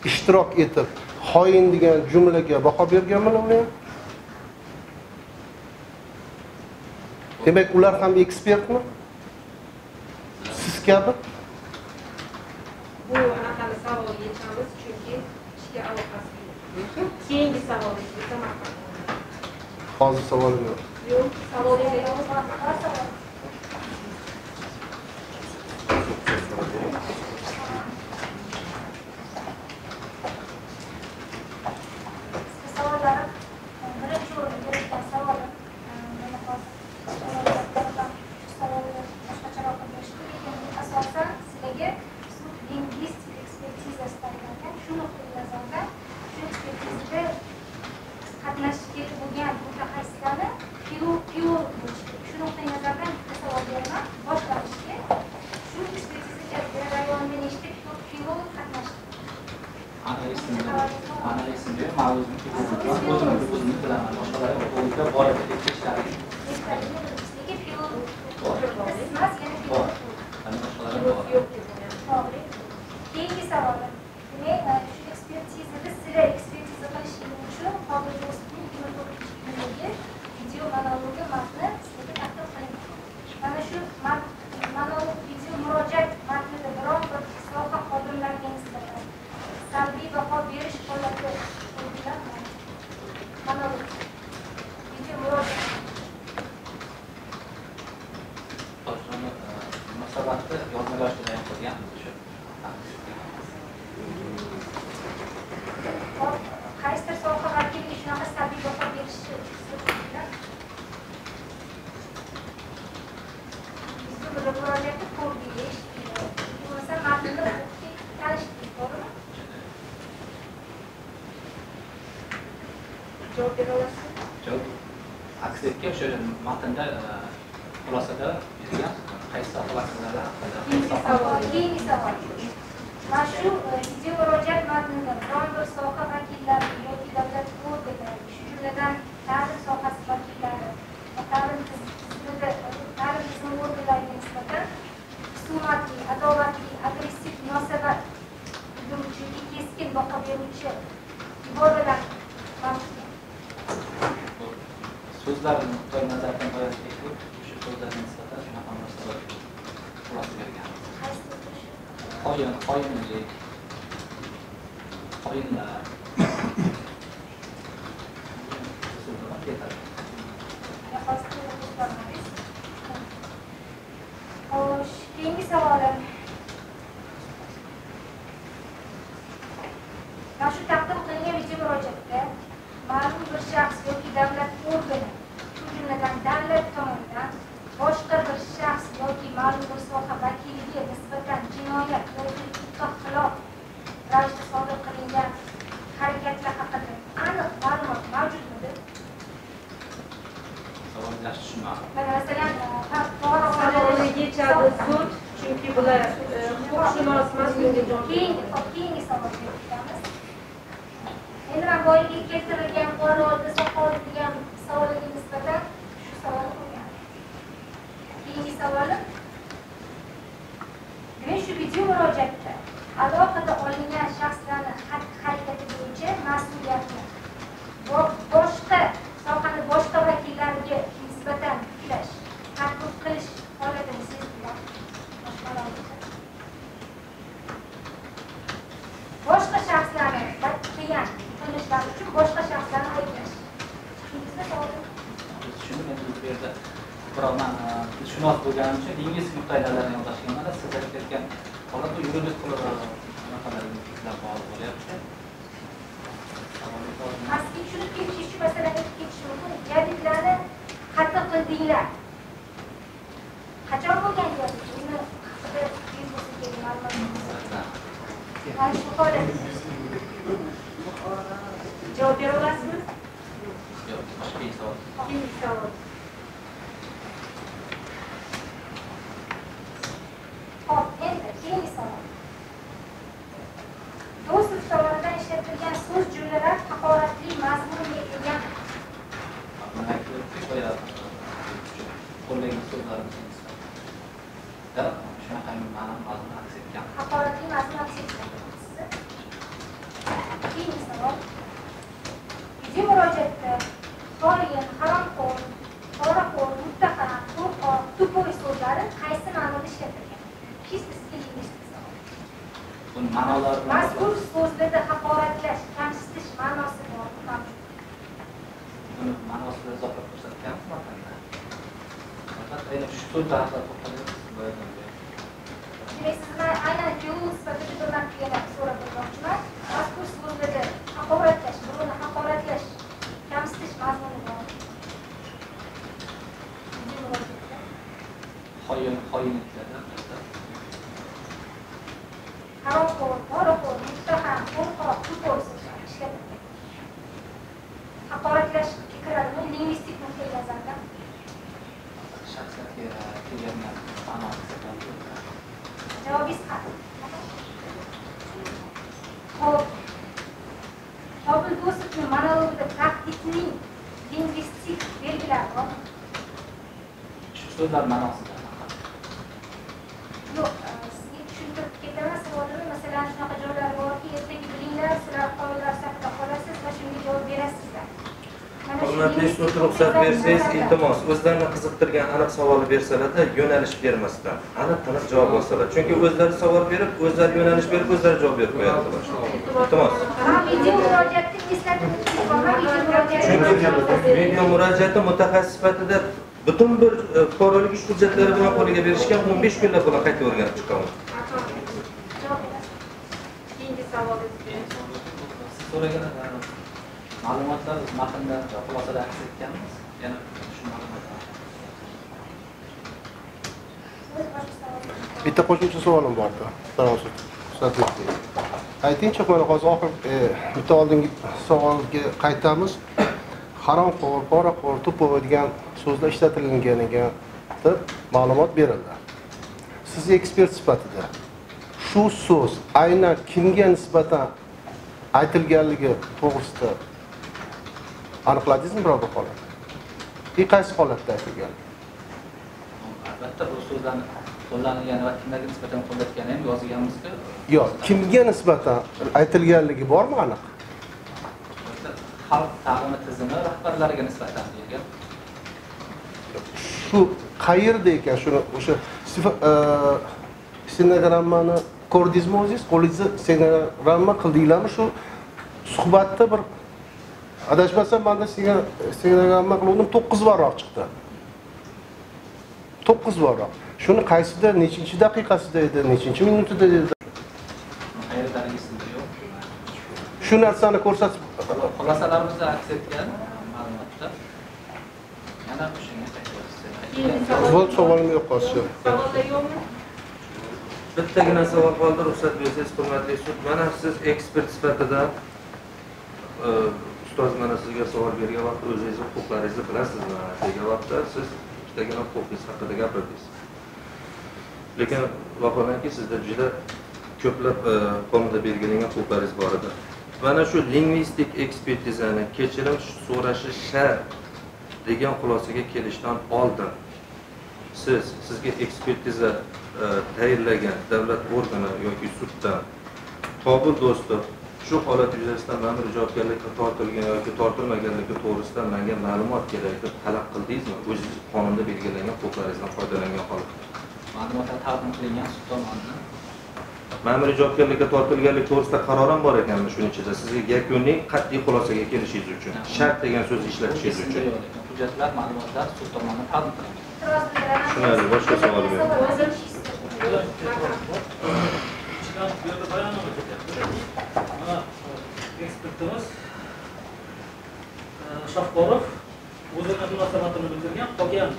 Speaker 2: ishtirok etib, xoin degan jumlaga baho berganmilar ular ham? Demak, ular ham ekspertmi? Siz kabi?
Speaker 4: Bu anaqani savolni yechamiz chunki ishga aloqasi yo'q. Keyingi savolingiz.
Speaker 2: Hozir savolim yo'q.
Speaker 4: Yo'q, savolingiz
Speaker 3: E,
Speaker 5: video murojaat matnida biron bir soha vakillari yoki davlat organlari, shu jumladan ta'lim sohasi vakillari va ta'lim tizimida ta'lim tizimi organlariga nisbatan husumatli, adovatli, agressiv munosabat bildiruvchi keskin baho beruvchi iboralar
Speaker 3: so'zlarni nuqtai nazaridan qo'yaylik o'sha so'zlarga nisbatan shunaqa munosabat xulosa berganmiz
Speaker 5: Qaysi so'z?
Speaker 3: xoin xoinlik xoinlar so'zlar ketadi
Speaker 5: Xo'sh, keyingi savolim. Mana shu taqdim qilingan video murojaatda ma'lum bir shaxs yoki davlat organi, shu jumladan davlat tomonidan boshqa bir shaxs yoki ma'lum bir soha vakiliga nisbatan jinoyat yoki huquqqa xilof ravishda sodir qilingan harakatlar haqida aniq ma'lumot mavjudmidir?
Speaker 3: savol yaxshi tushunmadim
Speaker 5: Mana masalan, ha, to'g'ri
Speaker 4: savolni yechadi sud chunki bular e, huquqshunos mas'ulga jon
Speaker 5: Keyingi keyingi savolga o'tamiz. Endi man boyagi keltirilgan fuqaroda soqol degan savolga nisbatan shu savolni qo'yganman. Keyingi savolim. Demak, shu video murojaatda alohida olingan shaxslarni xatti-harakati bo'yicha mas'uliyatni bo- boshqa sohani boshqa vakillariga nisbatan yuklash, tatbiq qilish holatini sezdilar. Boshqalarga. boshqa shaxslarni qilgan qilmishlari uchun boshqa shaxslarni ayblash. Tushundingizmi savolim?
Speaker 3: tushundim endi bu yerda biroq man e, shunos bo'lganim uchun ingliz nuqtai nazaridan yondashganmanda siz aytayotgan holat bu yuridik anaqalarga bog'liq bo'lyapti Savolni hozir-
Speaker 5: Asli tushunib ketish shu masalaga o'tib ketish mumkin. Jadidlarni qattiq qildinglar. Qachon bo'lgan gap? Uni haqida yuz bo'lsa kerak ma'lumot. Mana shu holat.
Speaker 4: javob bera olasizmi
Speaker 3: yo'q boshqa savol
Speaker 4: keyingi savol
Speaker 5: Hop, endi keyingi savol. Do'stov tomonidan ishlatilgan so'z jumlalar haqoratli mazmunga ega
Speaker 3: buni aytib o'tdik boya qo'llagan so'zlarimiz da shunaqa ma'no mazmun aks etgan
Speaker 5: haqoratli mazmun aks etgan. Keyingi savol. Video murojaatda xoin, haromxo'r, poraxo'r, muttaham, qo'rqoq, tupoy so'zlari qaysi ma'noda ishlatilgan? Чисто стилистик savol.
Speaker 3: buni ma'nolari bilan
Speaker 5: Mazkur so'zlarda haqoratlash, kamsitish ma'nosi bor, mavjud.
Speaker 3: buni ma'nosida izohlab ko'rsatganmiz matnda faqat aynan shu so'zlar haqida to'xtalyapmiz boyadan beri
Speaker 5: Demak, sizdan aynan feol sifatida bir marta yana so'rab o'tmoqchiman. Mazkur so'zlarda haqoratlash, birovni haqoratlash, kamsitish mazmuni bor. Video murojaatda.
Speaker 3: xoin xoinliklarda
Speaker 5: haromxo'r, poraxo'r, muttaham, qo'rqoq, tupoy so'zlar ishlatilgan. Haqoratlashga kiradimi lingvistik nuqtai nazardan?
Speaker 3: shaxsiyatga kelgan ma'no
Speaker 5: Javobingiz qani? Xo'p. Qobil Do'stovning monologida tahdidning lingvistik belgilari bormi?
Speaker 3: shu so'zlar ma'nosida
Speaker 5: Yo'q, sizga tushuntirib ketaman savolimni. Masalan, shunaqa joylar borki, ertaga bilinglar, sizlar qoidalar safida qolasiz va shunga javob berasizlar.
Speaker 8: Hurmatli sud ruxsat bersangiz iltimos. O'zlarini qiziqtirgan aniq savolni bersalarda yo'nalish bermasdan aniq tiniq javob olsalar. Chunki o'zlari savol berib o'zlari yo'nalish berib o'zlari javob berib qo'yadilar. Iltimos.
Speaker 5: Video murojaatni murojaatni-
Speaker 8: chunki video murojaati mutaxassis sifatida butun bir e, fuqarolik ish hujjatlari bilan qo'liga berishgan 15 kunlab bilan qayta o'rganib
Speaker 5: berasiz.
Speaker 4: keyingi savolingiz
Speaker 3: so'ragan ma'lumotlar matnda xulosada aks etganmiz. Yana shu ma'lumotlar.
Speaker 9: Bitta qo'shimcha savolim bor edi aytingchi mana hozir oxir e, bitta oldingi savolga qaytamiz
Speaker 2: haromxo'r poraxo'r tupoy degan so'zlar ishlatilganiga deb ma'lumot berildi. Siz ekspert sifatida shu so'z aynan kimga nisbatan aytilganligi to'g'risida aniqladingizmi biror bir holat и qaysi holatda aytilgan?
Speaker 3: Albatta bu so'zlarni qo'llanilgani va kimlarga nisbatan qo'llatgani ham yozganmizku
Speaker 2: yo'q kimga nisbatan aytilganligi bormi aniq
Speaker 3: xalq ta'limi tizimi rahbarlariga nisbatan deyilgan.
Speaker 2: Shu qayerda ekan? Shuni o'sha e, stenogrammani ko'rdingizmi o'zingiz? Qo'lingizda stenogramma qildinglarmi? Shu suhbatda bir adashmasam manda stenogramma qilgandim to'qqiz baroq chiqdi. To'qqiz baroq shuni qaysida nechinchi daqiqasida edi nechinchi minutida edi
Speaker 3: qayerdaligi sizda yo'q
Speaker 2: shu narsani ko'rsatib
Speaker 3: xulosalarimizni aks etgan ma'lumotda yana shunga
Speaker 4: Keyin
Speaker 3: qaytaryapsiz
Speaker 2: bu savolim yo'q hozir
Speaker 4: Savollar yo'qmi?
Speaker 8: bittagina savol qoldi ruxsat bersangiz hurmatli sud. Mana siz ekspert sifatida e, ustoz mana sizga savol bergan vaqtda o'zingizni huquqlaringizni bilasiz mana degan vaqtda siz ikkitagina huquqingiz haqida gapirdingiz. Lekin vaholanki sizda juda ko'plab e, qonunda belgilangan huquqlaringiz bor edi mana shu lingvistik ekspertizani kechirim so'rashi shart degan xulosaga kelishdan oldin siz sizga ekspertiza e, tayinlagan davlat organi yoki suddan qobil do'stov shu holat yuzasidan ma'muriy javobgarlikka tortilgan yoki tortilmaganligi to'g'risida menga ma'lumot kerak deb talab qildingizmi? O'zingiz qonunda belgilangan huquqlaringizdan foydalangan holatda.
Speaker 3: Ma'lumotlar taqdim qilingan sud tomonidan
Speaker 8: ma'muriy javobgarlikka tortilganlik to'g'risida qaror ham bor ekanmi shuning ichida sizga yakuniy qat'iy xulosaga kelishingiz uchun shart degan so'zni ishlatishingiz uchun
Speaker 3: hujjatlar ma'lumotlar sud tomonidan
Speaker 5: E'tiroz bildiraman.
Speaker 8: Tushunarli, boshqa savolim yo'q.
Speaker 7: bu ekspertimiz e, shafqorov o'zini munosabatini bildirgan qolgan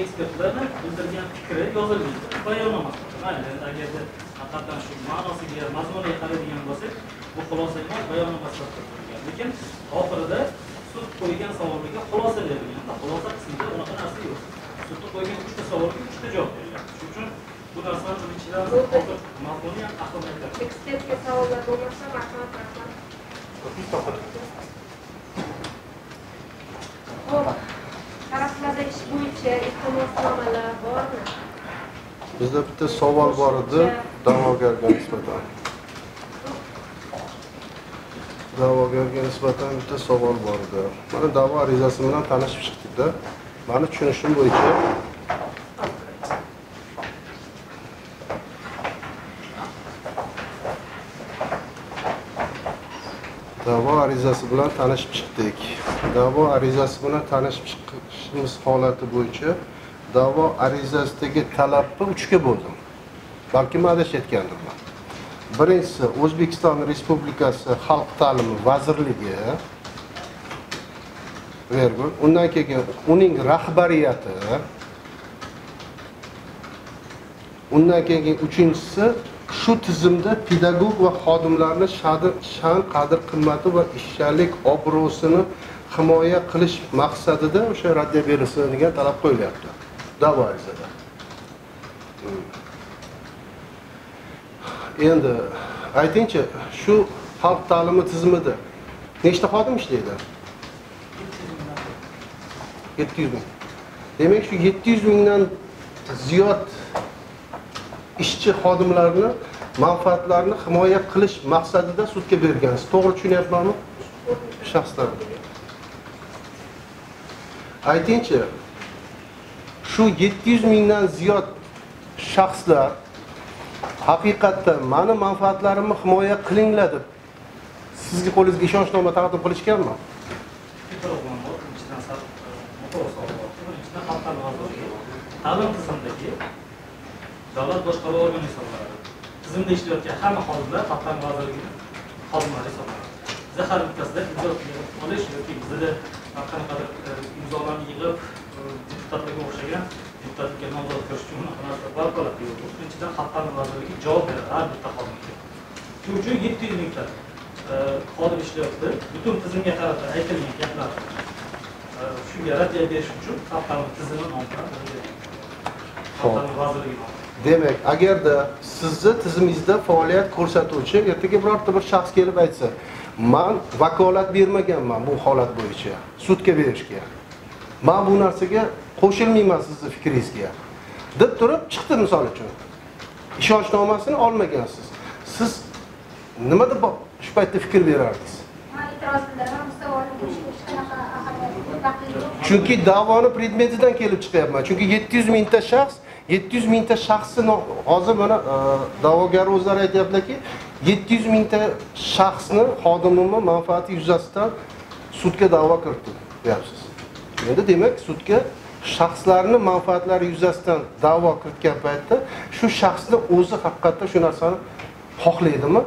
Speaker 7: ekspertlarni bildirgan fikri yozilmaydi bayonnomasida mayli agarda haqiqatdan shu ma'nosiga mazmuniga qaraydigan bo'lsak bu xulosa emas bayonnoma sifatida turilgan lekin oxirida sud qo'ygan savollarga xulosa berilgan xulosa qismida unaqa narsa yo'q. Sudni qo'ygan uchta savolga uchta javob berilgan shuning uchun bu narsani buni ichidan hozir mazmuniy ham ahamiyatli
Speaker 4: Ekspertga savollar bo'lmasa, marhamat, rahmat. Xo'p, taraflarda ish bo'yicha iltimosnomalar bormi?
Speaker 2: bizda bitta savol bor edi. Da'vogarga nisbatan. Da'vogarga nisbatan bitta savol bor edi. Mana da'vo arizasi bilan tanishib chiqdikda. Mani tushunishim bo'yicha. Da'vo arizasi bilan tanishib chiqdik. Da'vo arizasi bilan tanishib chiqishimiz holati bo'yicha da'vo arizasidagi talabni uchga bo'ldim. Balkim adashayotgandirman birinchisi o'zbekiston respublikasi xalq ta'limi vazirligi vergul undan keyin uning rahbariyati undan keyin uchinchisi shu tizimda pedagog va xodimlarni sha'n qadr qimmati va ishchanlik obro'sini himoya qilish maqsadida o'sha raddiya berilsin degan talab qo'yilyapti. Da'vo arizada. Hmm. Endi aytingchi shu xalq ta'limi tizimida nechta xodim ishlaydi? Yetti yuz ming. Demak shu yetti yuz mingdan ziyod ishchi xodimlarni manfaatlarini himoya qilish maqsadida sudga bergansiz. To'g'ri tushunyapmanmi? Shaxslar aytingchi shu yetti yuz mingdan ziyod shaxslar haqiqatda mani manfaatlarimni himoya qilinglar deb sizni qo'lingizga ishonchnoma taqdim qilishganmi?
Speaker 7: Ta'lim tizimidagi davlat boshqaruvi organi hisoblanadi tizimda ishlayotgan hamma xodimlar xalq vazirligini xodimlari hisoblanadi biza har bittasida olish yoki bizada qanaqadir imzolarni yig'ib deputatlarga o'xshagan deputatlikka nomzod kirish uchun unaqa narsa vakolat yo'q birinchidan xalq ta'limi vazirligi javob beradi har bitta xodimga shuning uchun yetti yuz mingta xodim ishlayapti butun tizimga qarata aytilgan gaplar shunga raddiya berish uchun xalq ta'limi tizimi nomidan xalq ta'limi vazirligi nomidan
Speaker 2: demak agarda sizni tizimingizda faoliyat ko'rsatuvchi ertaga birorta bir shaxs kelib aytsa man vakolat bermaganman bu holat bo'yicha sudga berishga. Man bu narsaga qo'shilmayman sizni fikringizga. Deb turib chiqdi misol uchun. Ishonchnomasini olmagansiz. Siz nima deb shu paytda fikr berardingiz?
Speaker 5: Bildiraman
Speaker 2: chunki da'voni predmetidan kelib chiqyapman. Chunki yetti yuz mingta shaxs yetti yuz mingta shaxsni hozir mana e, da'vogar o'zlari aytyaptilarki yetti yuz mingta shaxsni xodimimni manfaati yuzasidan sudga da'vo kiritdim deyapsiz. Endi demak sudga shaxslarni manfaatlari yuzasidan da'vo kiritgan paytda shu shaxsni o'zi haqiqatda shu narsani xohlaydimi?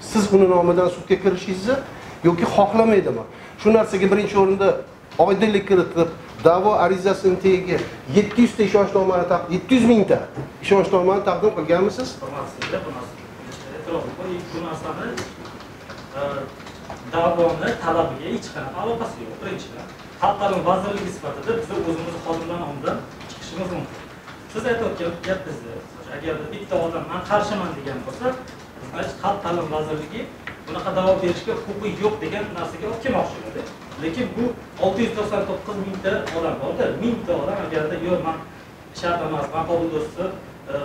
Speaker 2: Siz uni nomidan sudga kirishingizni yoki xohlamaydimi? Shu narsaga birinchi o'rinda oydinlik kiritib da'vo arizasini tagiga yetti yuzta ishonchnomani yetti yuz mingta ishonchnomani taqdim qilganmisiz?
Speaker 7: Bu bu narsani e, da'voni talabiga hech qanaqa aloqasi yo'q. Birinchidan xalq ta'limi vazirligi sifatida biz o'zimiz xodimlar nomidan chiqishimiz mumkin. Siz aytayotgan gapingizni agarda bitta odam man qarshiman degan bo'lsa значит xalq ta'limi vazirligi bunaqa da'vo berishga huquqi yo'q degan narsaga olib kelmoqchi bo'ldi lekin bu olti yuz to'qson to'qqiz mingta odam borda. Mingta odam agarda yo'q man shart emas man qabul do'stni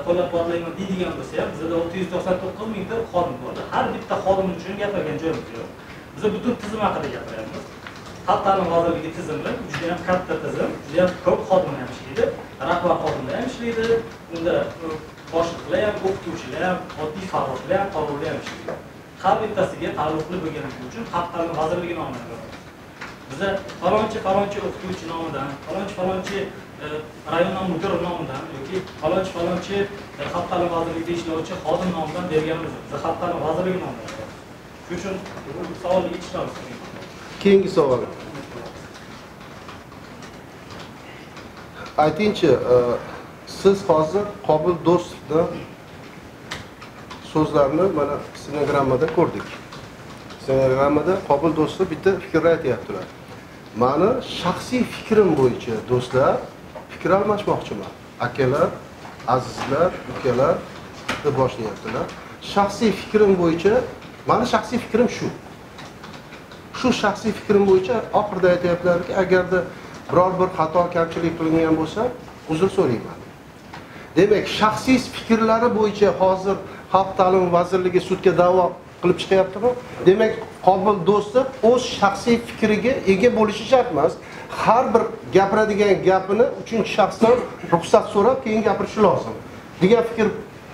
Speaker 7: qo'llab quvvatlayman deydigan bo'lsa ham bizada olti yuz to'qson to'qqiz mingta xodim bor har bitta xodim uchun gapirgan joyimiz yo'q. Biz butun tizim haqida gapiryapmiz xalq ta'limi vazirligi tizimi judayam katta tizim judayam ko'p xodimlar ham ishlaydi rahbar xodimlar ham ishlaydi unda e, boshliqlar ham o'qituvchilar ham oddiy farroshlar ham qorovullar ham ishlaydi. Har bittasiga taalluqli bo'lganligi uchun xalq ta'limi vazirligi nomidan biza falonchi falonchi o'qituvchi nomidan falonchi falonchi e, rayon mudiri nomidan yoki falonchi falonchi xalq ta'limi vazirligida ishlovchi xodim nomidan berganimiz biza xalq ta'limi vazirligi nomidan shuning uchun bu savolni yechishimiz
Speaker 2: keyingi savol. Aytingchi e, siz hozir qobil do'stovni so'zlarini mana stenogrammada ko'rdik. Stenogrammada qobil do'stov bitta fikrni aytyaptilar. Mani shaxsiy fikrim bo'yicha do'stlar fikr almashmoqchiman akalar azizlar ukalar deb boshlayaptilar shaxsiy fikrim bo'yicha mani shaxsiy fikrim shu. Shu shaxsiy fikrim bo'yicha oxirida aytyaptilarki agarda biror bir xato kamchilik qilingan bo'lsa uzr so'rayman. Demak shaxsiy fikrlari bo'yicha hozir xalq ta'limi vazirligi sudga da'vo qilib chiqyaptimi? Demak qobil do'stov o'z shaxsiy fikriga ega bo'lishi shart emas har bir gapiradigan gapini uchinchi shaxsdan ruxsat so'rab keyin gapirishi lozim. Degan fikr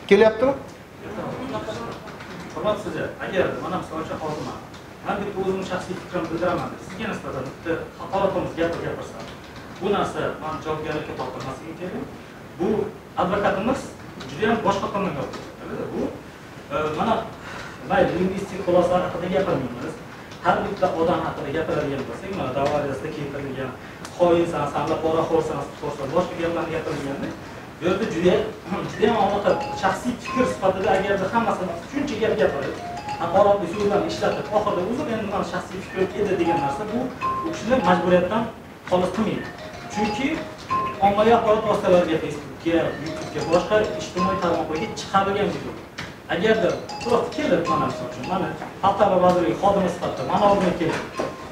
Speaker 2: kelyaptimi?
Speaker 7: Hurmat sizga agar mana misol uchun hozir man man bitta o'zimni shaxsiy fikrimni bildiraman sizga nisbatan bitta haqoratomuz gapir gapirsam bu narsa man javobgarlikka tortilmasligi kerak. Bu advokatimiz judayam boshqa tomonga ketadi bu e, mana mayli lingvistik xulosalar haqida gapirmaymiz. Har bitta odam haqida gapiradigan bo'lsak mana davariyasida keltirilgan xoinsan sanlab poraxo'rsan sutxo'rsan boshqa gaplarni gapirilganda bu yerda juda judayam anaqa shaxsiy fikr sifatida agarda hammasini shuncha gap gapirib haqoratli so'zlarni ishlatib oxirida uzr endi mani shaxsiy fikrim edi degan narsa bu u kishini majburiyatdan xalos qilmaydi. Chunki ommaviy axborot vositalariga facebookga youtubega boshqa ijtimoiy tarmoqlarga chiqarilgan video. Agarda просто kelib mana misol uchun mana xalqaro vazirlik vazirligi xodimi sifatida mani oldimga kelib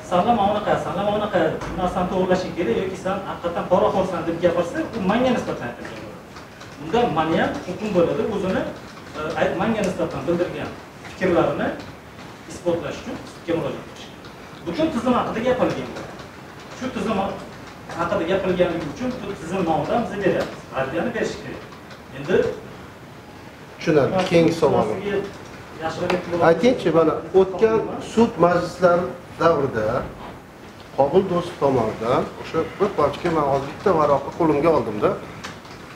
Speaker 7: sanlar mana bunaqa sanlar mana bunaqa narsani to'g'irlashing kerak yoki san haqiqatdan poraxo'rsan deb gapirsa u manga nisbatan aytilgan unda mani ham huquqim bo'ladi o'zini e, manga nisbatan bildirgan fikrlarini isbotlash uchun sudga murojaat qilish butun tizim haqida gapirilgan shu tizim haqida gapirilganligi uchun bu tizim nomidan biz beryapmiz raddiyani berish kerak. Endi
Speaker 2: tushunarli keyingi savolim aytingchi mana o'tgan sud majlislari davrida qobil do'stov tomonidan o'sha bir pachka man hozir bitta varaqni qo'limga oldimda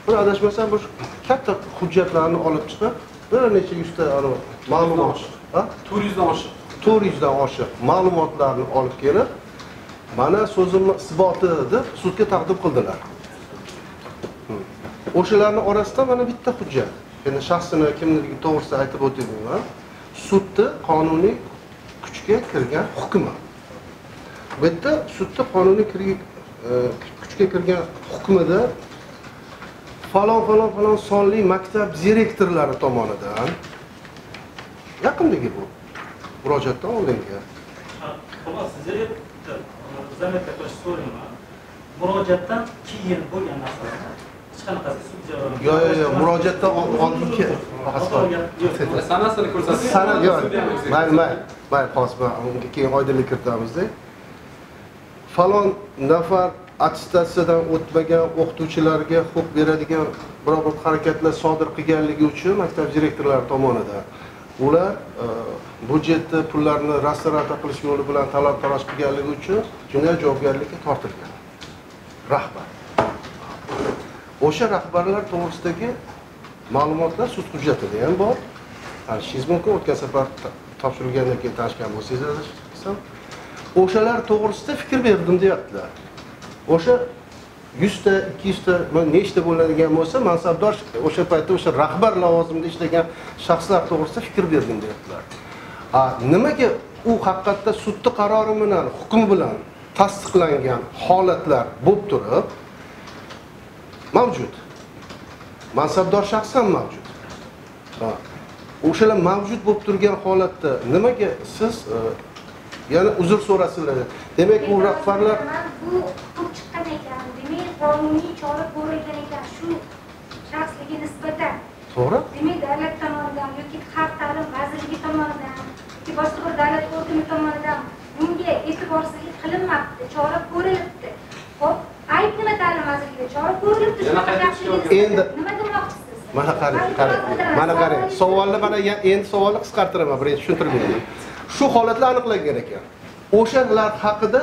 Speaker 2: bir adashmasam bir katta hujjatlarni olib chiqib bir necha yuzta ma'lumot
Speaker 6: to'rt yuzdan oshiq.
Speaker 2: to'rt yuzdan oshiq. Ma'lumotlarni olib kelib mana so'zimni isboti deb sudga taqdim qildilar. O'shalarni orasida mana bitta hujjat endi shaxsini kimligi to'g'risida aytib o'tmayman sudni qonuniy kuchga kirgan hukmi. Bu yerda sudni qonuniy kirgan e, kuchga kirgan hukmida falon falon falon sonli maktab direktorlari tomonidan yaqindagi bu murojaatdan oldingi.
Speaker 7: Xolos sizga bitta murojaatdan keyin bo'lgan narsalar hech qanaqasi sud jarayoni
Speaker 2: yo'q yo'q yo'q murojaatdan ol- oldingi
Speaker 6: sanasini ko'rsating
Speaker 2: sana yo'q. mayli mayli mayli hozir unga keyin oydinlik kiritamizda. Falon nafar attestatsiyadan o'tmagan o'qituvchilarga huquq beradigan biror bir harakatlar sodir qilganligi uchun maktab direktorlari tomonidan ular e, budjetni pullarni restavratsiya qilish yo'li bilan talab taroj qilganligi uchun jinoyat javobgarlikka tortilgan. Rahbar o'sha rahbarlar to'g'risidagi ma'lumotlar sud hujjatida ham bor. Tanishishingiz mumkin o'tgan safar topshirilgandan keyin tanishgan bo'lsangiz o'shalar to'g'risida fikr berdim deyaptilar. O'sha yuzta ikki yuzta nechta bo'ladigan bo'lsa mansabdor o'sha paytda o'sha rahbar lavozimida ishlagan shaxslar to'g'risida fikr berdim deyaptilar. A nimaga u haqiqatda sudni qarori bilan hukm bilan tasdiqlangan holatlar bo'lib turib mavjud. Mansabdor shaxs ham mavjud. Ha. o'shalar mavjud bo'lib turgan holatda nimaga siz e, yana uzr so'rasizlar demak u rahbarlar
Speaker 5: bu hukm chiqqan ekan. Demak qonuniy chora ko'rilgan ekan shu shaxsga nisbatan.
Speaker 2: To'g'ri.
Speaker 5: Demak davlat tomonidan yoki xalq ta'lim vazirligi tomonidan yoki boshqa bir davlat organi tomonidan bunga e'tiborsizlik qilinmabdi chora ko'rilibdi. Ho'p ayb nima ta'lim vazirligida chora ko'rilibdi shunaqa
Speaker 2: Endi-
Speaker 5: nima demoqchisiz
Speaker 2: mana qarang qarang mana qarang savolni mana endi savolni qisqartiraman birinchi tushuntirib beraman shu holatlar aniqlangan ekan. O'shalar haqida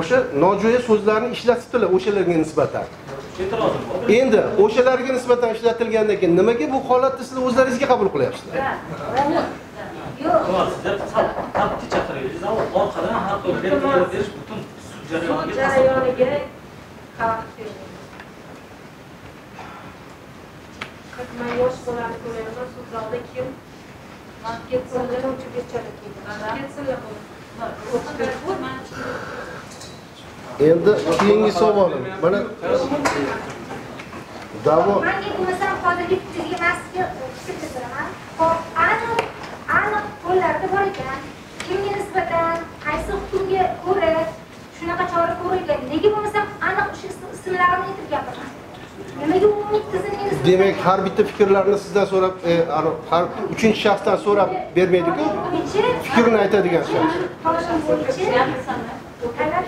Speaker 2: o'sha nojo'ya so'zlarni ishlatibdilar o'shalarga nisbatan.
Speaker 7: E'tirozim bor
Speaker 2: endi o'shalarga nisbatan ishlatilgandan keyin nimaga bu holatni sizlar o'zlaringizga qabul qilyapsizlar?
Speaker 5: Yo'q.
Speaker 7: Tartibga chaqiringiz orqadan har xil belgilar berish butun sud jarayoniga
Speaker 4: jarayoniga xalaqit berdi man yosh bolani ko'ryapman sud zalida kim ketsinlar
Speaker 2: endi keyingi savolim mana da'vo
Speaker 5: manga bo'lmasam hozirgi fikrimga masga fikr beraman hop aniq aniq qo'llarida bor ekan kimga nisbatan qaysi hukmga ko'ra shunaqa chora ko'rilgan. Nega bo'lmasam aniq o'sha ism- ismlarini aytib gapirman nimaga umumiy nisbatan
Speaker 2: demak har bitta fikrlarni sizdan so'rab e, ar- har uchinchi shaxsdan so'rab bermaydiku. Fikrini aytadigan shaxs.
Speaker 5: Bo'yicha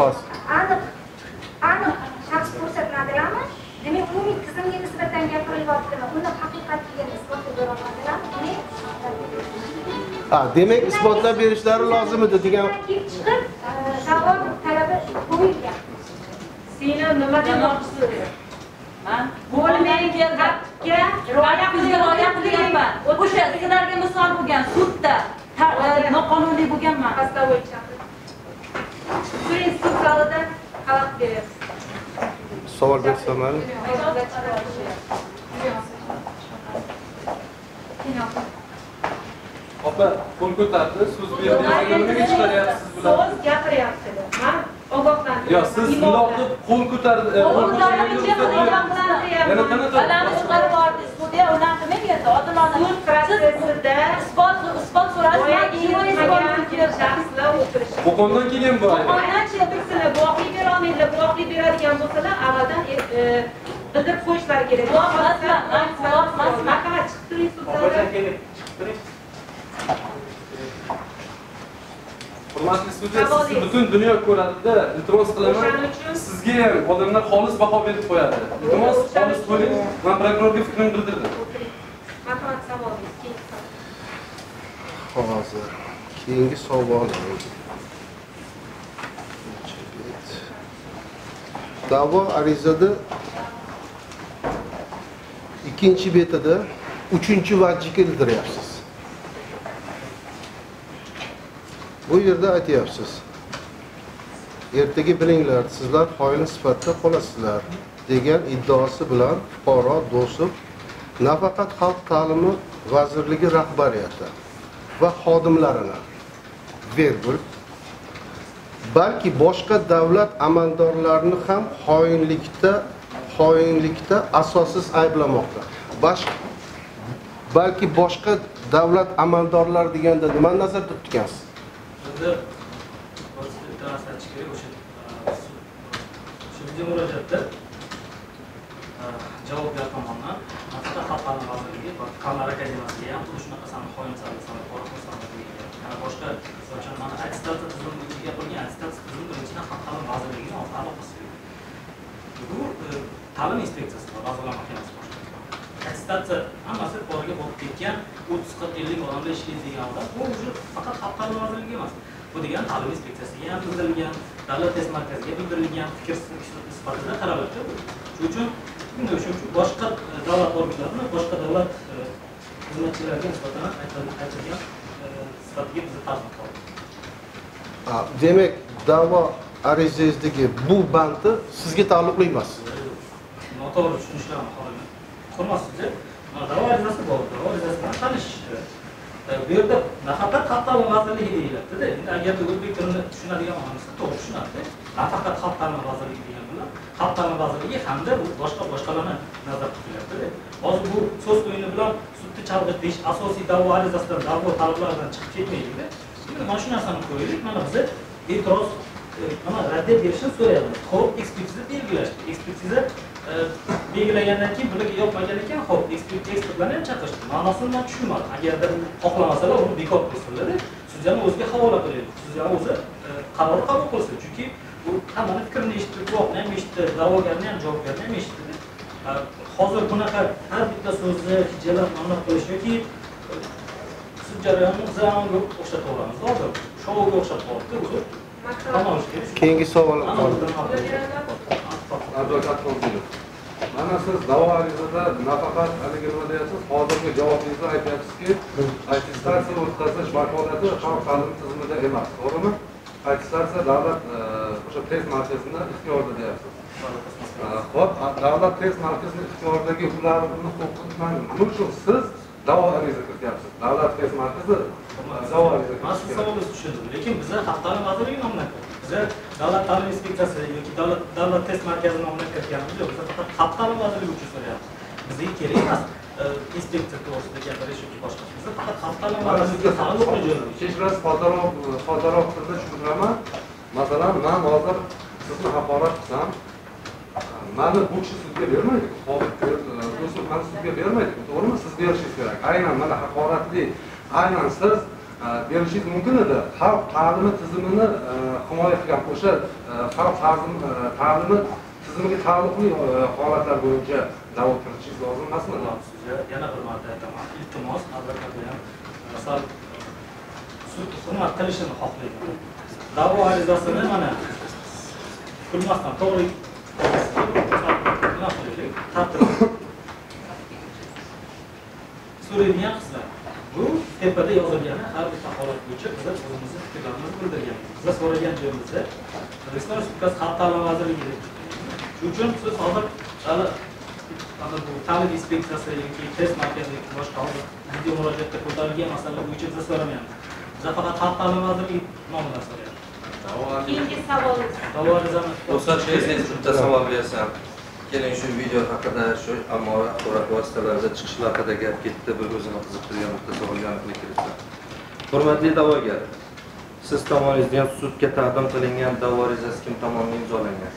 Speaker 2: Hos.
Speaker 5: aniq aniq shaxs ko'rsatiladilarmi demak umumiy tizimga nisbatan gapirilyaptimi? Uni haqiqatga isbotlab berolmadilarmi
Speaker 2: demak isbotlab berishlari lozim edi degan
Speaker 5: kelib chiqib savol qo'yilgan
Speaker 4: seni nima demoqchisiz
Speaker 10: bo'lmaydi tartibga rioya qilgan rioya qilyapman o'sha sizlarga misol bo'lgan sudda e, noqonuniy bo'lganman
Speaker 4: Постовой chaqiring turing sud zalida xalaqit beryapsiz
Speaker 2: savol bersam mayli
Speaker 6: opa qo'l ko'tardi so'z berdingiz nimaga chiqaryapsiz bular
Speaker 4: so'z gapiryaptilar man ogohlantiraman
Speaker 6: yo siz qilib qo'l ko'tardi e, qo'l yana qanaqa
Speaker 10: balani chiqarib yubordi sudya unaqa endi odilona
Speaker 4: sud protsessida
Speaker 10: isbot isbot
Speaker 4: yetmagan shaxslar o'tirishi
Speaker 6: qo'qondan kelgan bu.
Speaker 4: Qo'qondan tursinlar guvohlik bera olmaydilar guvohlik beradigan bo'lsalar avvaldan e, e, bildirib qo'yishlari kerak.
Speaker 10: Guvoh emasman, man guvoh emasman.
Speaker 4: marhamat chiqib turing sud zalidan.
Speaker 6: Hurmatli sudya sizni butun dunyo ko'radida iltimos qilaman. Sizga ham odamlar xolis baho berib qo'yadi. Iltimos xolis bo'ling. Man prokurorga fikrimni bildirdim.
Speaker 4: Marhamat savolingiz
Speaker 2: hozir keyingi savol. Da'vo arizada ikkinchi betida uchinchi vajjiga bildiryapsiz bu yerda aytyapsiz. Ertaga bilinglar sizlar xoin sifatida qolasizlar degan iddaosi bilan fuqaro do'stov nafaqat xalq ta'limi vazirligi rahbariyati va xodimlarini vergul balki boshqa davlat amaldorlarini ham xoinlikda xoinlikda asossiz ayblamoqda. Bash- balki boshqa davlat amaldorlari deganda nimani nazarda tutgansiz?
Speaker 7: Endi biz kerak o'sha e, shu murojaatda e, javobgar tomonidan masalan xalq ta'limi vazirligi va fanlar akademiyasiga ham xuddi shunaqa sani xoin sanasani yana boshqa misol uchun mana attestatsiya tizimi bo'yicha gapirgan attestatsiya tizimi birinchidan xalq ta'limi vazirligini aloqasi. Yo'q bu ta'lim inspeksiyasi bor vazirlar mahkamasi attestatsiya hammasi boriga borib ketgan o'ttiz qirq ellik odamlar ishlaydi odam bu уже faqat xalq ta'limi vazirligi emas. Bu degani ta'lim inspeksiyasiga ham bildirilgan davlat test markaziga bildirilgan fikr sifatida bu shuning uchun bunday uchun boshqa e, davlat organlarini boshqa davlat e, xizmatchilariga nisbatan aytil- aytilgan e, sifatiga bizni taqdim qildi.
Speaker 2: Ha, demak da'vo arizangizdagi bu bandi sizga taalluqli emas.
Speaker 7: Noto'g'ri tushunishlarni xohlamayman ko'rmassizlar mana da'vo arizasi bor da'vo arizasi bilan tanishish kerak. E, bu yerda nafaqat xalq ta'limi vazirligi deyiladida endi agarda o'zbek tilini tushunadigan odam bo'lsa to'g'ri tushunadida. Nafaqat xalq ta'limi vazirligi degan bilan xalq ta'limi vazirligi hamda bu boshqa boshqalarni nazarda tutilyaptida. Hozir bu so'z o'yini bilan sudni chalg'itish asosiy da'vo arizasidan da'vo talablaridan chiqib ketmaylikda endi mana shu narsani qo'yaylik mana biza e'tiroz e, raddiya berishni so'rayapmiz. Ho'p ekspertiza belgilashdi. Ekspertiza belgilagandan keyin bularga yoqmagan ekan. Ho'p ekspert ekspertlarni ham chaqirishdi. Ma'nosini man tushunmadim. Agarda xohlamasalar uni bekor qilsinlar sudyani o'ziga havola qilaylik sudyani o'zi e, qaror qabul qilsin. Chunki bu hammani fikrini eshitdi guvohni ham eshitdi da'vogarni ham javobgarni ham eshitdi E, hozir bunaqa har bitta so'zni hijjalab mana qilish yoki e, sud jarayonini biz ham o'xshataveramiz hozir shouga o'xshab qolibdi
Speaker 2: keyingi savol
Speaker 7: Ana bundan
Speaker 6: advokat Mana siz da'vo arizada nafaqat haligi nima deyapsiz, hozirgi javobingizda aytyapsizki, attestatsiya o'tkazish vakolati xalq ta'limi tizimida emas, to'g'rimi? Attestatsiya davlat e, o'sha test markazini ixtiyorida deyapsiz. E, ho'p Xo'p, davlat test markazini ixtiyoridagi ularni huquqidan nima uchun siz da'vo ariza kirityapsiz? Davlat test markazi da'vo ariza
Speaker 7: Mana
Speaker 6: sizni
Speaker 7: savolingizni tushundim. Lekin bizni xalq ta'limi vazirligi nomidan davlat ta'lim inspeksiyasi yoki davlat davlat test markazi nomidan kiritganimiz yo'q. Biz faqat xalq ta'limi vazirligi uchun so'rayapmiz. Bizga kerak emas e, inspeksiya to'g'risida gapirish yoki boshqa. Biz faqat xalq ta'limi vazirligiga taalluqli jo'nalish.
Speaker 6: kechirasiz fotoğraf fotoğraf tilda tushuntiraman masalan man hozir sizni haqorat qilsam mani bu kishi sudga bermaydi do'stim mani sudga bermaydi to'g'rimi siz berishingiz kerak aynan mana haqoratli aynan siz e, berishingiz mumkin edi xalq ta'limi tizimini himoya qilgan o'sha xalq ta'lim- ta'limi tizimiga taalluqli holatlar bo'yicha da'vo kiritishingiz lozim emasmi
Speaker 7: Sizga yana bir marta aytaman. Iltimos, advokatlar ham sal sud hurmat qilishini xohlayman. Da'vo arizasini mana kulmasdan to'g'ri nima qilaylik? Tartib. So'raydigan qizlar. Bu tepada yozilgani har bitta holat bo'yicha biz o'zimizni fikrlarimizni bildirganmiz. Biz so'ragan joyimizda O'zbekiston Respublikasi Xalq ta'limi vazirligi deb Shuning uchun siz hozir davlat ana bu ta'lim inspeksiyasi yoki test markazi yoki boshqa hozir video murojaatda ko'tarilgan masalalar bo'yicha biza so'ramayapmiz. Biza faqat xalq ta'limi vazirligi nomidan so'rayapmiz.
Speaker 4: Keyingi savolingiz.
Speaker 7: Arizani
Speaker 8: ruxsat bersangiz bitta savol bersam keling shu video haqida shu ommaviy axborot vositalarida chiqishi haqida gap ketdi bir o'zini qiziqtirgan bitta savolga aniqlik hurmatli da'vogar siz tomoningizdan sudga taqdim qilingan da'vo arizasi kim tomonidan imzolangan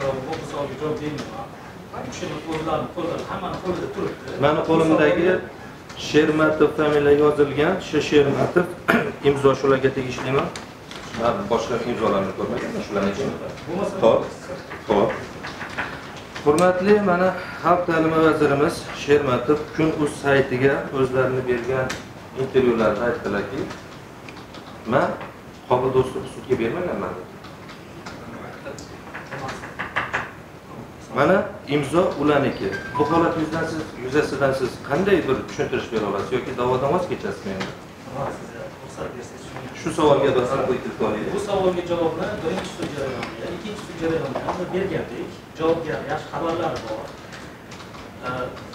Speaker 7: bu savolga javob bermayman. Kishini o'zlarini qo'llari hammani qo'lida turibdi.
Speaker 8: mani qo'limdagi shermatov familiya yozilgan shu shermatov imzo shularga tegishlimi boshqa imzolarni ko'rmaganman shularni ichida
Speaker 7: Bo'lmasa
Speaker 8: Xo'p. Hurmatli mana Xalq ta'limi vazirimiz Shermatov kun.uz saytiga o'zlarini bergan intervyularda aytdilarki, men Qobil Do'stov sudga bermaganman. Mana imzo ularniki. Bu holat yuzasidan siz yuzasidan siz qanday bir tushuntirish bera olasiz yoki da'vodan voz kechasizmi endi?
Speaker 7: sizga ruxsat bersangiz.
Speaker 8: Shu savolga bir aniqlik olaylik.
Speaker 7: Bu savolga javobni birinchi sud jarayonida, ikkinchi sud jarayonida biz bergandik. Javobgar yaxshi xabarlar bor.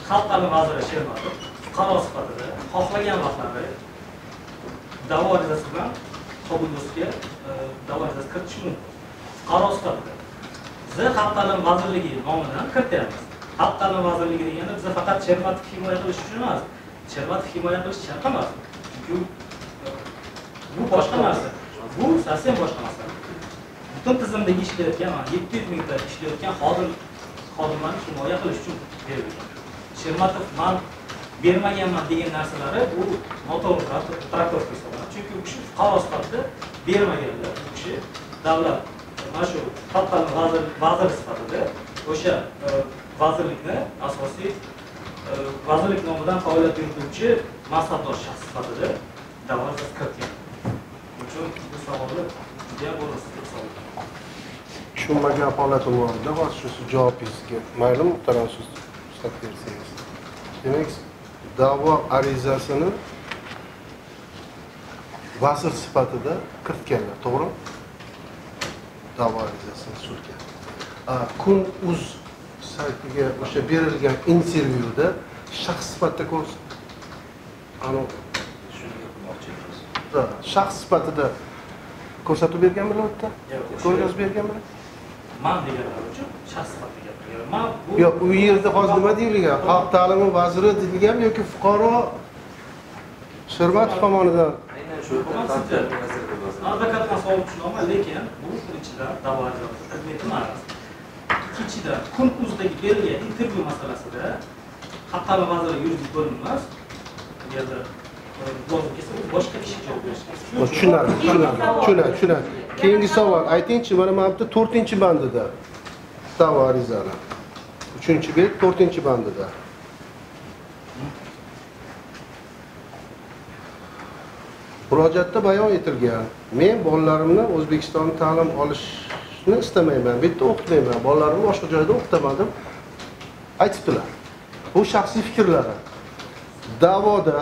Speaker 7: Xalq ta'limi vaziri Shermatov fuqaro sifatida xohlagan vaqtlari da'vo arizasi bilan qobuldosga e, da'vo arizasi kiritishi mumkin fuqaro sifatida bizni xalq ta'limi vazirligi nomidan kirityapmiz xalq ta'limi vazirligi deganda biza faqat chermatov himoya qilish uchun emas chermatov himoya qilish shart emas chunki bu boshqa narsa bu совсем boshqa narsa butun tizimdagi ishlayotgan mana yetti yuz mingta ishlayotgan xodim xodimlarni himoya qilish uchun berilgan. Shermatov man bermaganman degan narsalari bu noto'g'ri traktovka hisoblanadi. Chunki u kishi fuqaro sifatida bermaganlar. U kishi davlat mana shu xalq ta'limi vazir vaziri sifatida o'sha e, vazirlikni asosiy e, vazirlik nomidan faoliyat yurituvchi mansabdor shaxs sifatida davlat kiritgan. Uchun bu savolni judayam o'rinsiz deb hisoblayman
Speaker 2: tushunmagan holatim bor hozir shu javobingizga mayli muhtaram siz ruxsat bersangiz demak da'vo arizasini vazir sifatida kiritganlar to'g'rimi da'vo arizasini sudga kun uz saytiga o'sha berilgan intervyuda shaxs sifatida ko'rs anavi Da, shaxs sifatida ko'rsatib berganmilar u yerda ko'rgazib berganmilar
Speaker 7: man deganlar uchun shaxs sifatida gapirgan man bu
Speaker 2: yo'q u yerda hozir nima deyilgan? Xalq ta'limi vaziri deyilganmi yoki fuqaro shermatov tomonidan?
Speaker 6: Aynan shu
Speaker 7: advokatdan savol tushunaman lekin bu birinchidan da'vo emas ikkinchidan kun uzdagi berilgan intervyu masalasida xalq ta'limi vaziri yuridik bo'lim emas agarda lozim kelsa u boshqa kishi
Speaker 2: tushunarli tushunarli tushunarli tushunarli keyingi savol. Aytingchi mana mana bu yerda to'rtinchi bandida. Da'vo arizani. Uchinchi bet to'rtinchi bandida. Murojaatda bayon etilgan men bolalarimni o'zbekistonda ta'lim olishni istamayman bu yerda o'qitmayman bolalarimni boshqa joyda o'qitaman deb aytibdilar. Bu shaxsiy fikrlari. Da'voda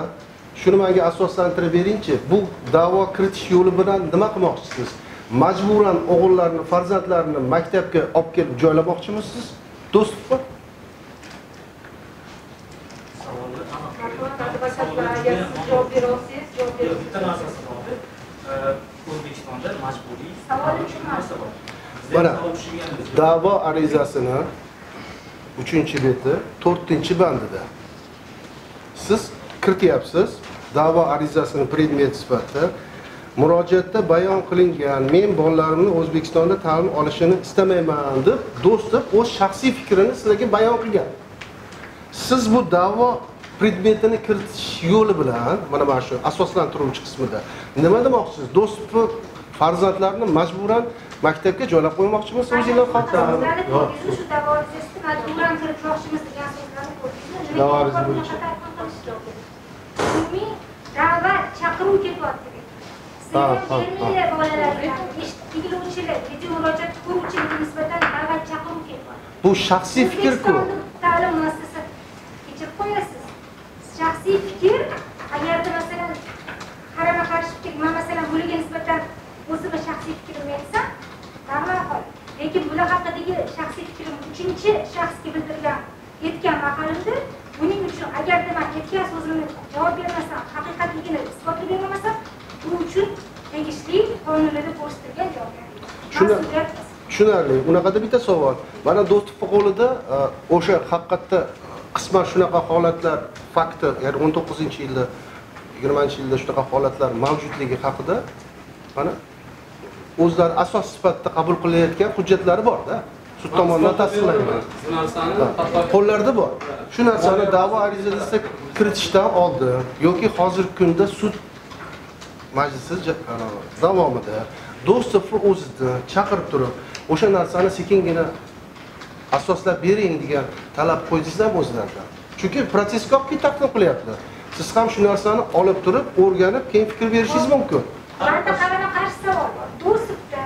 Speaker 2: shuni menga asoslantirib beringchi bu da'vo kiritish yo'li bilan nima qilmoqchisiz? Majburan o'g'illarni farzandlarini maktabga olib kelib joylamoqchimisiz? Do'stov
Speaker 7: savolni aniq
Speaker 4: marhamat advokatlar agar siz javob bera olsangiz javob
Speaker 7: bitta
Speaker 4: berasiz
Speaker 7: narsasi o'zbekistonda majburiy
Speaker 5: savolim shu
Speaker 7: narsa bor
Speaker 2: Mana, da'vo arizasini uchinchi beti to'rtinchi bandida. Siz kirityapsiz da'vo arizasini predmet sifatida murojaatda bayon qilingan men bolalarimni o'zbekistonda ta'lim olishini istamayman deb do'stov o'z shaxsiy fikrini sizlarga bayon qilgan. Siz bu da'vo predmetini kiritish yo'li bilan mana mana shu asoslantiruvchi qismida nima demoqchisiz? Do'stov farzandlarini majburan maktabga joylab qo'ymoqchimisiz o'zinglar
Speaker 5: arizasida majburan kiritmoqchimiz degan so'zlarni ko'rdingizmi umumiy da'vat chaqiruv ketyapti
Speaker 2: Ha,
Speaker 5: sizlar
Speaker 2: ha,
Speaker 5: bermanglar bolalarga tinglovchilar video murojaat ko'ruvchilarga nisbatan da'vat chaqiruv ketyapti
Speaker 2: bu shaxsiy fikr-ku
Speaker 5: ta'lim muassasasi kechirib qo'yasiz shaxsiy fikr agarda masalan qarama qarshi fikr man masalan bularga nisbatan o'zimni shaxsiy fikrimni aytsam darhol lekin bular haqidagi shaxsiy fikrim uchinchi shaxsga bildirgan aytgan maqolamda buning uchun agarda man aytgan so'zimni javob bermasam haqiqatligini isbotlab berolmasam bu uchun tegishli qonunlarda ko'rsatilgan javobgarlik
Speaker 2: Shuni-
Speaker 5: mas'uliyat
Speaker 2: tushunarli. Unaqada bitta savol. Mana do'stov qo'lida e, o'sha haqiqatda qisman shunaqa holatlar fakti ya'ni o'n to'qqizinchi yilda yigirmanchi yilda shunaqa holatlar mavjudligi haqida mana o'zlari asos sifatida qabul qilayotgan hujjatlari borda. Sud tomonidan tasdiqlangan
Speaker 6: bu narsani
Speaker 2: qo'llarida bor. Shu narsani da'vo arizasida kiritishdan oldin yoki hozirgi kunda sud majlisi davomida do'stovni o'zini chaqirib turib o'sha narsani sekingina asoslab bering degan talab qo'ydingizlarmi o'zlaridan chunki protsessga olib ketib taqdim qilyaptilar siz ham shu narsani olib turib o'rganib keyin fikr berishingiz mumkin
Speaker 5: Manda qarama qarshi savol bor. Do'stlikda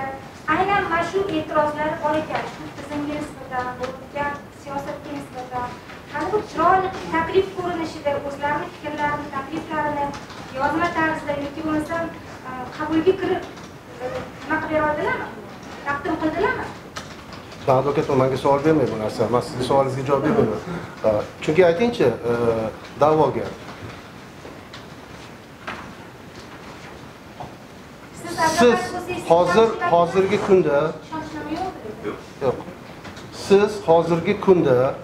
Speaker 5: aynan mana shu e'tirozlar bor ekan. Shu tizimga nisbatan, bo'lgan siyosatga nisbatan. Bu chiroyli taklif ko'rinishida o'zlarini fikrlarini, takliflarini yozma tarzda yoki bo'lmasam e, qabulga kirib e, nima qilib beradilarmi? Taqdim qildilarmi?
Speaker 2: man advokatman manga savol bermang bu narsa. Man sizni savolingizga javob bermayman chunki aytingchi e,
Speaker 5: Siz
Speaker 2: siz hozir hozirgi kunda
Speaker 5: yo'q
Speaker 2: yo'q. Siz hozirgi kunda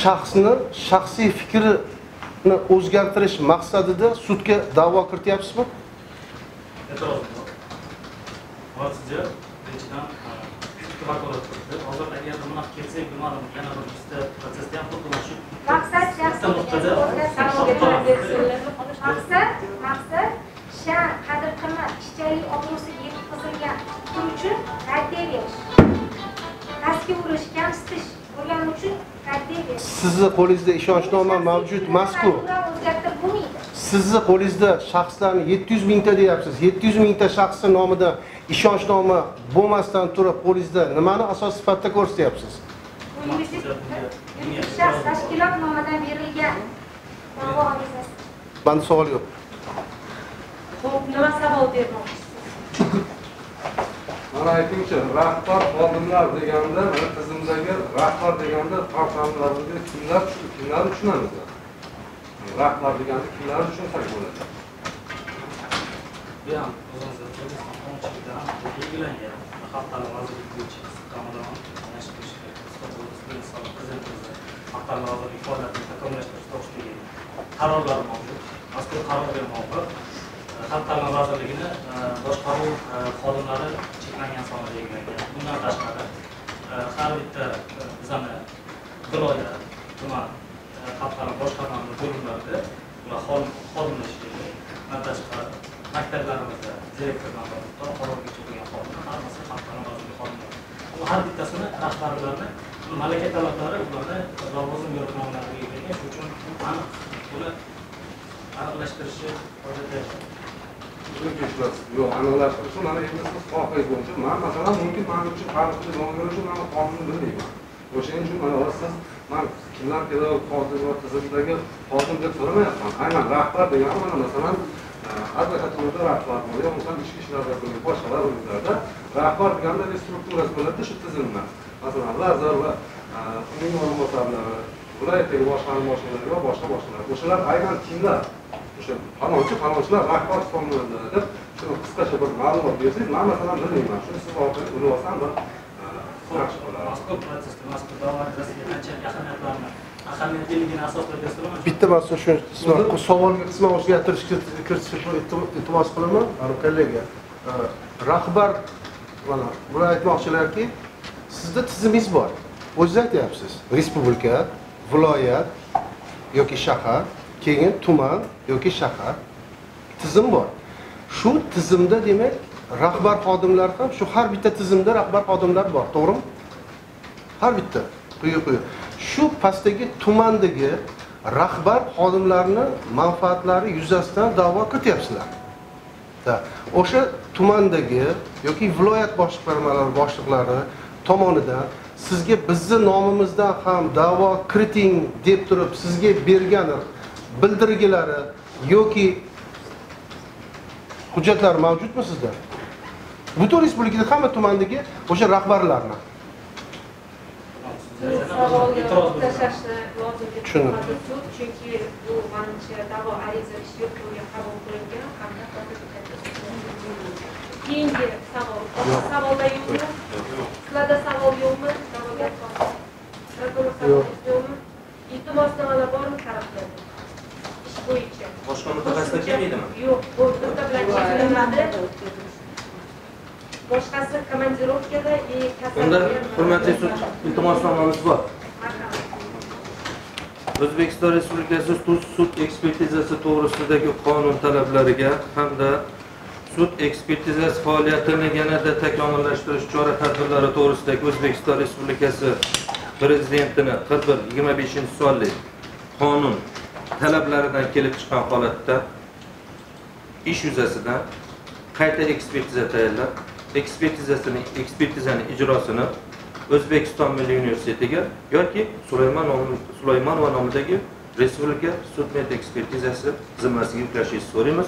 Speaker 2: shaxsni shaxsiy fikrini o'zgartirish maqsadida sudga da'vo kirityapsizmi?
Speaker 7: E'tirozim bor vakolat qildi hozir agar bunaqa kelsak bilmadim yana bir ikkita protsessda ham xuddi mana shu
Speaker 5: maqsad maqsad maqsad sha'an qadr qimmat ishchalik obro'siga yetkazilgan hukm uchun raddiya berish pastga urish kamsitish bo'lgani uchun raddiya berish
Speaker 2: sizni qo'lingizda ishonchnoma mavjud emasku sizni qo'lingizda shaxslarni 700 mingta deyapsiz. 700 mingta shaxsni nomidan ishonchnoma bo'lmasdan turib qo'lingizda nimani asos sifatida ko'rsatyapsiz?
Speaker 5: Shaxs tashkilot nomidan berilgan.
Speaker 2: Manda savol yo'q.
Speaker 4: Xo'p, nima savol bermoqchisiz?
Speaker 6: mana aytingchi rahbar xodimlar deganda mana tizimdagi rahbar deganda fahamlarga kimlar kimlar tushunamiz rahbar deganda kimlarni tushunsak bo'ladi?
Speaker 7: Bu ham belgilangan xalq ta'limi bo'yicha tomonidan prezidentimizni xalq ta'limi vazirligi faoliyatini takomillashtirish to'g'risidagi qarorlar mavjud. Mazkur qarorga muvofiq e, xalq ta'limi vazirligini e, boshqaruv e, xodimlari cheklangan sonda belgilangan. Bundan tashqari har bitta bizani viloyat tuman xalqaro ta'limi boshqarmasi bo'limlarida ular xodimlar ishlaydi bundan tashqari maktablarimizda direktordan tortib qarorgacha bo'lgan xodimlar hammasi xalqaro vazirlik vazirligi xodimlari bu har bittasini rahbarlarni malaka talablari ularni lavozim yo'riqnomalariga egallagan shuning uchun aniq buni aniqlashtirishi hojati
Speaker 6: yo'q aniqlashtirishi mana endi siz xohlash bo'yicha man masalan mumkin man uchun tarixiy nomlar uchun man qonunni bilmayman. O'shaning uchun mana hozir siz man kimlar pedagog hozir va tizimdagi xodim deb so'ramayapman. Aynan rahbar degani mana masalan e, advokaturada rahbar bor yo bo'lmasam ichki ishlar vazirligi boshqalar o'yinlarda rahbar deganda strukturasi bo'ladida shu tizimni masalan vazir va e, uning o'rinbosarlari viloyatdagi boshqarma boshliqlari va boshqa boshqalar. O'shalar aynan kimlar? O'sha falonchi falonchilar rahbar hisoblanadi deb shuni qisqacha bir ma'lumot bersangiz man masalan bilmayman. Shuni siz orqali bilib olsam bir
Speaker 7: mazkur protsessda mazkur da'vo arizasiga qanchalik ahamiyatlarni ahamiyatliligini asoslab bersalar
Speaker 2: bitta man shu qisman savolga qisman o'zgartirishga kiritishni iltimos qilaman kollega e, rahbar mana bular aytmoqchilarki sizda tizimingiz bor. O'zingiz aytyapsiz. Respublika viloyat yoki shahar keyin tuman yoki shahar. Tizim bor. Shu tizimda demak rahbar xodimlar ham shu har bitta tizimda rahbar xodimlar bor to'g'rimi? Har bitta. Quyi quyi. Shu pastdagi tumandagi rahbar xodimlarni manfaatlari yuzasidan da'vo kirityapsizlar o'sha tumandagi yoki viloyat boshqarmalari boshliqlari tomonidan sizga bizni nomimizdan ham da'vo kiriting deb turib sizga bergan bildirgilari yoki hujjatlar mavjudmi sizda? Butun respublikada hamma tumandagi o'sha rahbarlarni.
Speaker 4: Savolga tashlashni lozim deb
Speaker 2: Tushundim.
Speaker 4: sud, chunki bu manimcha da'vo ariza ish yo'qligiga qabul qilingan hamda keyingi savol savollar yo'qmi? Sizlarda savol yo'qmi? Savol yo'qmi? Iltimosnomalar bormi taraflarda ish bo'yicha.
Speaker 8: Boshqa mutaxassislar kelmaydimi?
Speaker 4: Yo'q bu bitta bilan cheklanmadi boshqasi komandirovkada и
Speaker 8: unda hurmatli sud iltimosnomamiz bor. O'zbekiston respublikasi sud ekspertizasi to'g'risidagi qonun talablariga hamda sud ekspertizasi faoliyatini yanada takomillashtirish chora tadbirlari to'g'risidagi o'zbekiston respublikasi prezidentini qirq bir yigirma beshinchi sonli qonun talablaridan kelib chiqqan holatda ish yuzasidan qayta ekspertiza tayyorlab ekspertizasini ekspertizani ijrosini o'zbekiston milliy universitetiga yoki sulaymon sulaymonova nomidagi respublika sud med ekspertizasi zimmasiga yuklashingizni so'raymiz.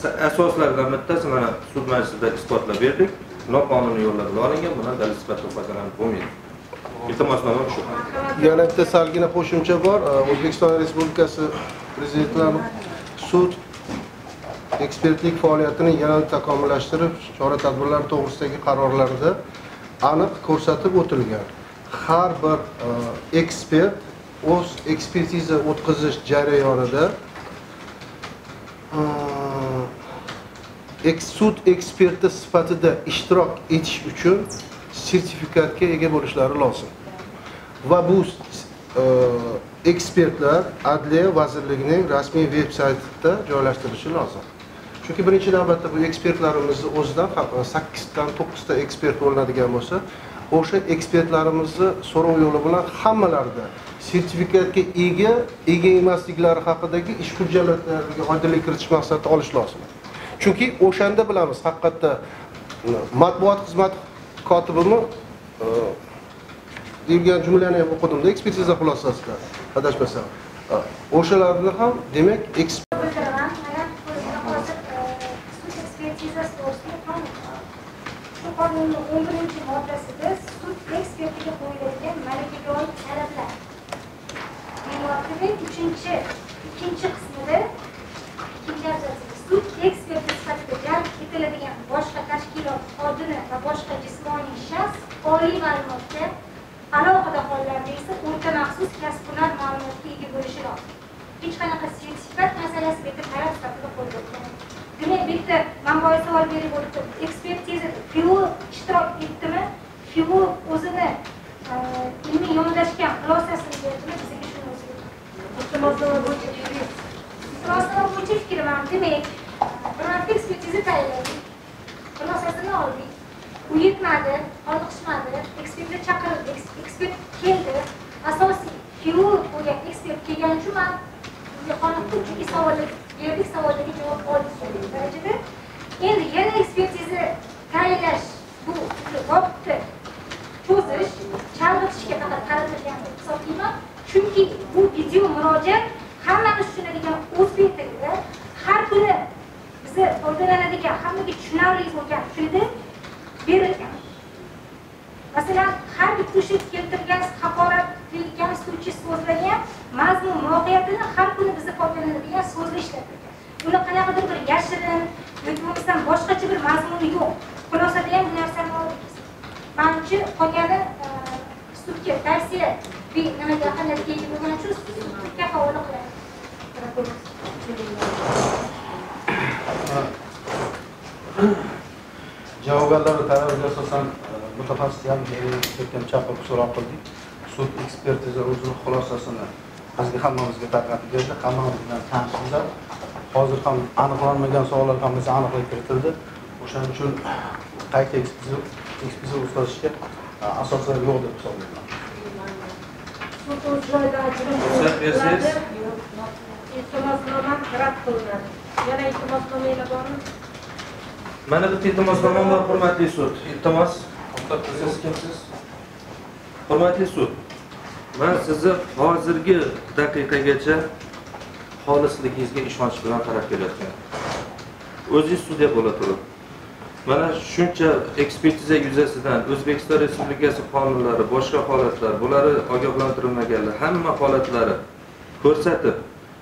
Speaker 8: Sa- asoslaridan bittasi mana sud majlisida isbotlab berdik. Noqonuniy yo'llar bilan olingan bundan dalil sifatida foydalanib bo'lmaydi. Iltimosnoma shu.
Speaker 2: Yana bitta salgina qo'shimcha bor. O'zbekiston respublikasi prezidentlar sud ekspertlik faoliyatini yanada takomillashtirib chora tadbirlar to'g'risidagi qarorlarida aniq ko'rsatib o'tilgan. Har bir e, ekspert o'z ekspertiza o'tkazish jarayonida e, sud eksperti sifatida ishtirok etish uchun sertifikatga ega bo'lishlari lozim. Va bu e, ekspertlar adliya vazirligining rasmiy veb saytida joylashtirilishi lozim. Chunki birinchi navbatda bu ekspertlarimizni o'zidan ham e, sakkizdan to'qqizta ekspert olinadigan bo'lsa o'sha ekspertlarimizni so'rov yo'li bilan hammalarida sertifikatga ega ega emasliklari haqidagi ish hujjatlariga oydinlik kiritish maqsadida olish lozim. Chunki o'shanda bilamiz haqiqatda e, matbuot xizmati kotibimi e, degan jumlani ham o'qidimda ekspertiza xulosasida adashmasam o'shalarni ham demak ekspert
Speaker 5: bildiraman mana o'zini hozir e, sud ekspertizasi to'g'risida qonun bor. Shu qonunni o'n birinchi moddasida sud ekspertiga qo'yiladigan malakaga oid talablar. Demoqda uchinchi ikkinchi qismida ikkinchi abzatsida sud eksperti sifatida jalb etiladigan boshqa tashkilot xodimi va boshqa jismoniy shaxs oliy ma'lumotga alohida hollarda esa o'rta maxsus kasb hunar ma'lumotga ega bo'lishi lozim. Hech qanaqa sertifikat masalasi bu yerda talab sifatida qo'llanilgan demak bu yerda man boya savol berib o'tdim ekspertizada filolog ishtirok etdimi filolog o'zini ilmiy yondashgan xulosasini berdimi bizga shuni o'ziga iltimosnoma bo'yicha iltimosnoma bo'yicha fikrim ham demak bir marta ekspertiza tayyorladik xulosasini oldik u yetmadi qoniqishmadi ekspertlar chaqirildi eks- ekspert keldi asosiy filolog bo'lgan ekspert kelgani uchun man qoniqdim chunki savollar yuridik savollarga javob oldik darajada endi yana ekspertiza tayinlash bu vaqtni cho'zish chalg'itishga faqat qaratilgan deb hisoblayman chunki bu video murojaat hammamiz tushunadigan o'zbek tilida har kuni biza foydalanadigan hammaga tushunarli bo'lgan tilda berilgan masalan har bitta o'sha keltirgan haqorat qilgan suvchi so'zlagan mazmun mohiyatini har kuni bizni foydalanadigan so'zda ishlatilgan. Uni qanaqadir bir yashirin yoki bo'lmasam boshqacha bir mazmuni yo'q. Xulosada ham bu narsani oldik manimcha qolgani e, sudga tavsiya nimaga ahamiyatga ega bo'lgani uchun sudga havola qiladi.
Speaker 2: Javobgarlar talabiga asosan e, mutaxassis ham ketgan chaqirib so'roq qildik. Sud ekspertiza o'zini xulosasini bizga hammamizga tarqatib berdi hammamiz bilan tanishmiz hozir ham aniqlanmagan savollar ham bizga aniqlik kiritildi. O'shaning uchun qayta ekspertiza o'tkazishga asoslar yo'q deb hisoblayman.
Speaker 8: Ruxsat bersangiz.
Speaker 4: iltimosnoma rad qilinadi yana iltimosnomalar bormi?
Speaker 8: Mana bitta iltimosnomam bor hurmatli sud. Iltimos. Siz kimsiz? Hurmatli sud man sizni hozirgi daqiqagacha xolisligingizga ishonch bilan qarab kelayotganman o'zingiz sudya bo'la turib mana shuncha ekspertiza yuzasidan o'zbekiston respublikasi qonunlari boshqa holatlar bular ogohlantirilmaganlar hamma holatlari ko'rsatib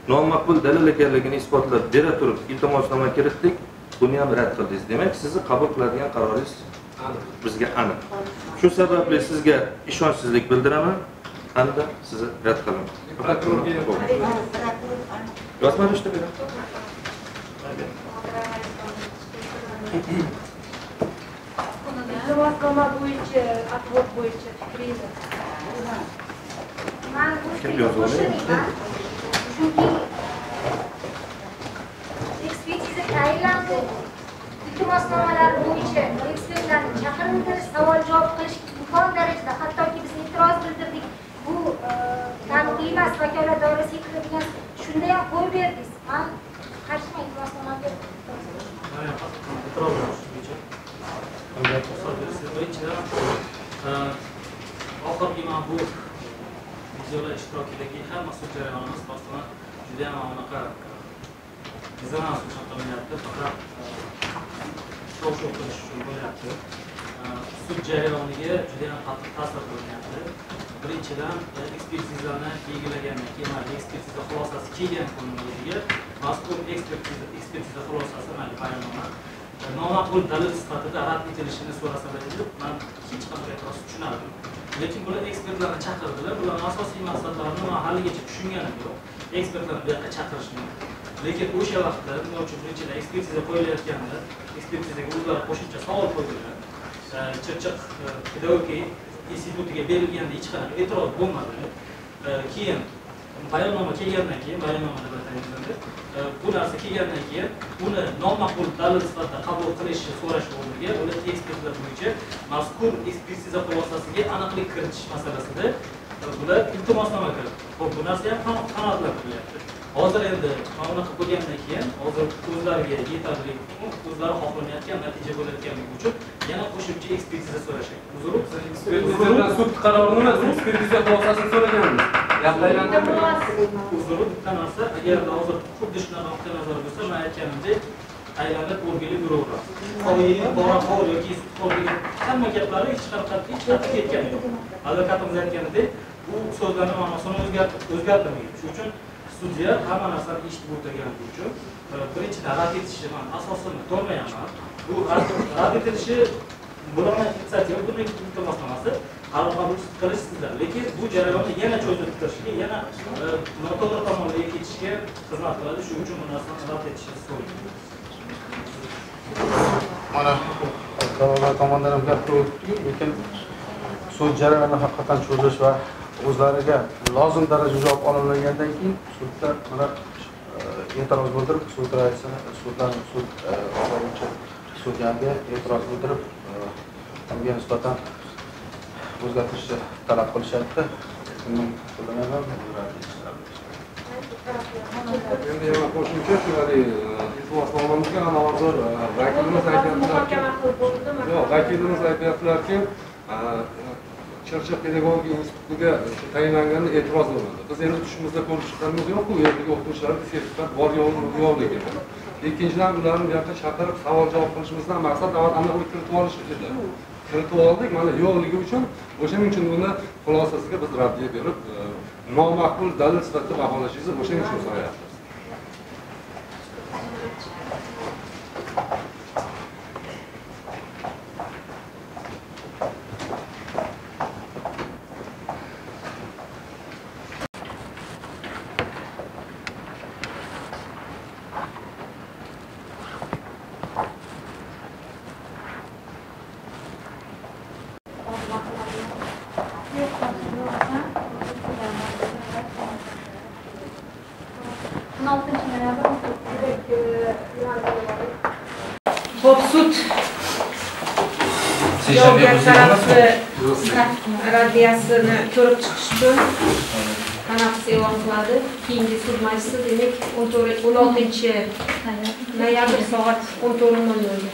Speaker 8: nomaqbul dalil ekanligini isbotlab bera turib iltimosnoma kiritdik. Buni ham rad qildingiz. Demak sizni qabul qiladigan qaroringiz bizga aniq. Shu sababli sizga ishonchsizlik bildiraman hamda sizni rad qilaman. Yozma beraman
Speaker 4: iltimosnoma bo'yicha отвод bo'yicha fikringiz.
Speaker 5: Man bu
Speaker 8: Kim
Speaker 5: qo'shilmayman chunki ekspertiza tayinlandi. Iltimosnomalar bo'yicha ekspertlarni chaqirildi savol javob qilish imkon darajada. Hattoki biz e'tiroz bildirdik emas vakolat doirasiga kiradigan shunda ham qo'yib berdingiz man qarshiman iltimosnomani
Speaker 7: oxirgi mana bu videolar ishtirokidagi hamma sud jarayonimiz rostdan juda ham anaqa rezonans qilinyapti faqat shov shuv qilish uchun bo'lyapti. Sud jarayoniga juda ham qattiq ta'sir qilinyapti birinchidan e, ekspertizani belgilagandan keyin mana ekspertiza xulosasi kelgan kunni o'ziga. Mazkur ekspertiza ekspertiza xulosasi mana bayonnoma e, nomaqbul dalil sifatida rad etilishini so'rasalar edi man hech qanday e'tiroz tushunardim. Lekin bular ekspertlarni chaqirdilar bularni asosiy maqsadlarini man haligacha tushunganim yo'q. Ekspertlarni bu yoqqa chaqirishni. Lekin o'sha vaqtda nima uchun birinchidan ekspertiza qo'yilayotganda ekspertizaga o'zlari qo'shimcha savol qo'ydilar. E, chirchiq pedagogik institutiga berilganda hech qanaqa e'tiroz bo'lmadi. Keyin bayonnoma kelgandan keyin bayonnoma deb bu narsa kelgandan keyin uni nomaqbul dalil sifatida qabul qilishni so'rash o'rniga uni ekspertlar bo'yicha mazkur ekspertiza xulosasiga aniqlik kiritish masalasida e, bular iltimosnoma kiritdi bu narsa ham qano- qanoatlantirilyapti hozir endi mana bunaqa bo'lgandan keyin hozir o'zlariga yetarli o'zlari xohlamayotgan natija bo'layotganligi uchun yana qo'shimcha ekspertiza
Speaker 6: ekspertizadan sud qarorini emas ekspertiza xulosasini so'raganmiz
Speaker 7: uzr bitta narsa agarda hozir xuddi shunaqa nuqtai nazar bo'lsa man aytganimdek aylanib o'rgilib yuraveradi qoyi poraxo'r yoki sudxo'r degan hamma gaplari hech qanaqa hech qayerga ketgani yo'q. Advokatimiz aytganidek bu so'zlarni ma'nosini o'zgart- o'zgartirmagan shuning uchun sudya hamma narsani eshitib o'tirganligi uchun e, birinchidan rad etishni man asosini ko'rmayapman bu rad etilishi bularni inisiativa buni iltimosnomasi qaror qabul qilish sizlar lekin bu jarayonni yana cho'zib turishga yana e, noto'g'ri tomonlarga ketishga xizmat qiladi. Shuning uchun bu narsani rad etishni so'rayman.
Speaker 9: Mana da'vogar tomonidan ham gap o'tdi lekin sud jarayonini haqiqatan cho'zish va o'zlariga lozim darajada javob olinmagandan keyin sudda mana e, e'tiroz bildirib sud raisini suddan sud e, boshqaruvchi sudyaga e'tiroz bildirib e, unga nisbatan o'zgartirishni talab qilishyapti.
Speaker 6: Endi yana qo'shimcha shu haligi iltimosnomamizga ana hozir vakilimiz aytyaptilarki yo'q vakilimiz aytyaptilarki e, chirchiq pedagogika institutiga shu tayinlanganda e'tiroz bo'lmadi biz endi tushimizda ko'rib chiqqanimiz yo'qku u yerdagi o'qituvchilarga sertifikat bor yo'q- yo'qligini ikkinchidan ularni bu yoqqa chaqirib savol javob qilishimizdan maqsad avval aniqlik kiritib olish edi kiritib oldik mana yo'qligi uchun o'shaning uchun uni xulosasiga biz raddiya berib e, nomaqbul dalil sifatida baholashingizni o'shaning uchun so'rayapmiz
Speaker 5: o'n oltinchi noyabr
Speaker 11: Xo'p, sud javobgar tarafi raddiyasini ko'rib chiqish uchun tanaffus e'lon qiladi. Keyingi sud majlisi demak 14 16 noyabr soat 14:00 ga.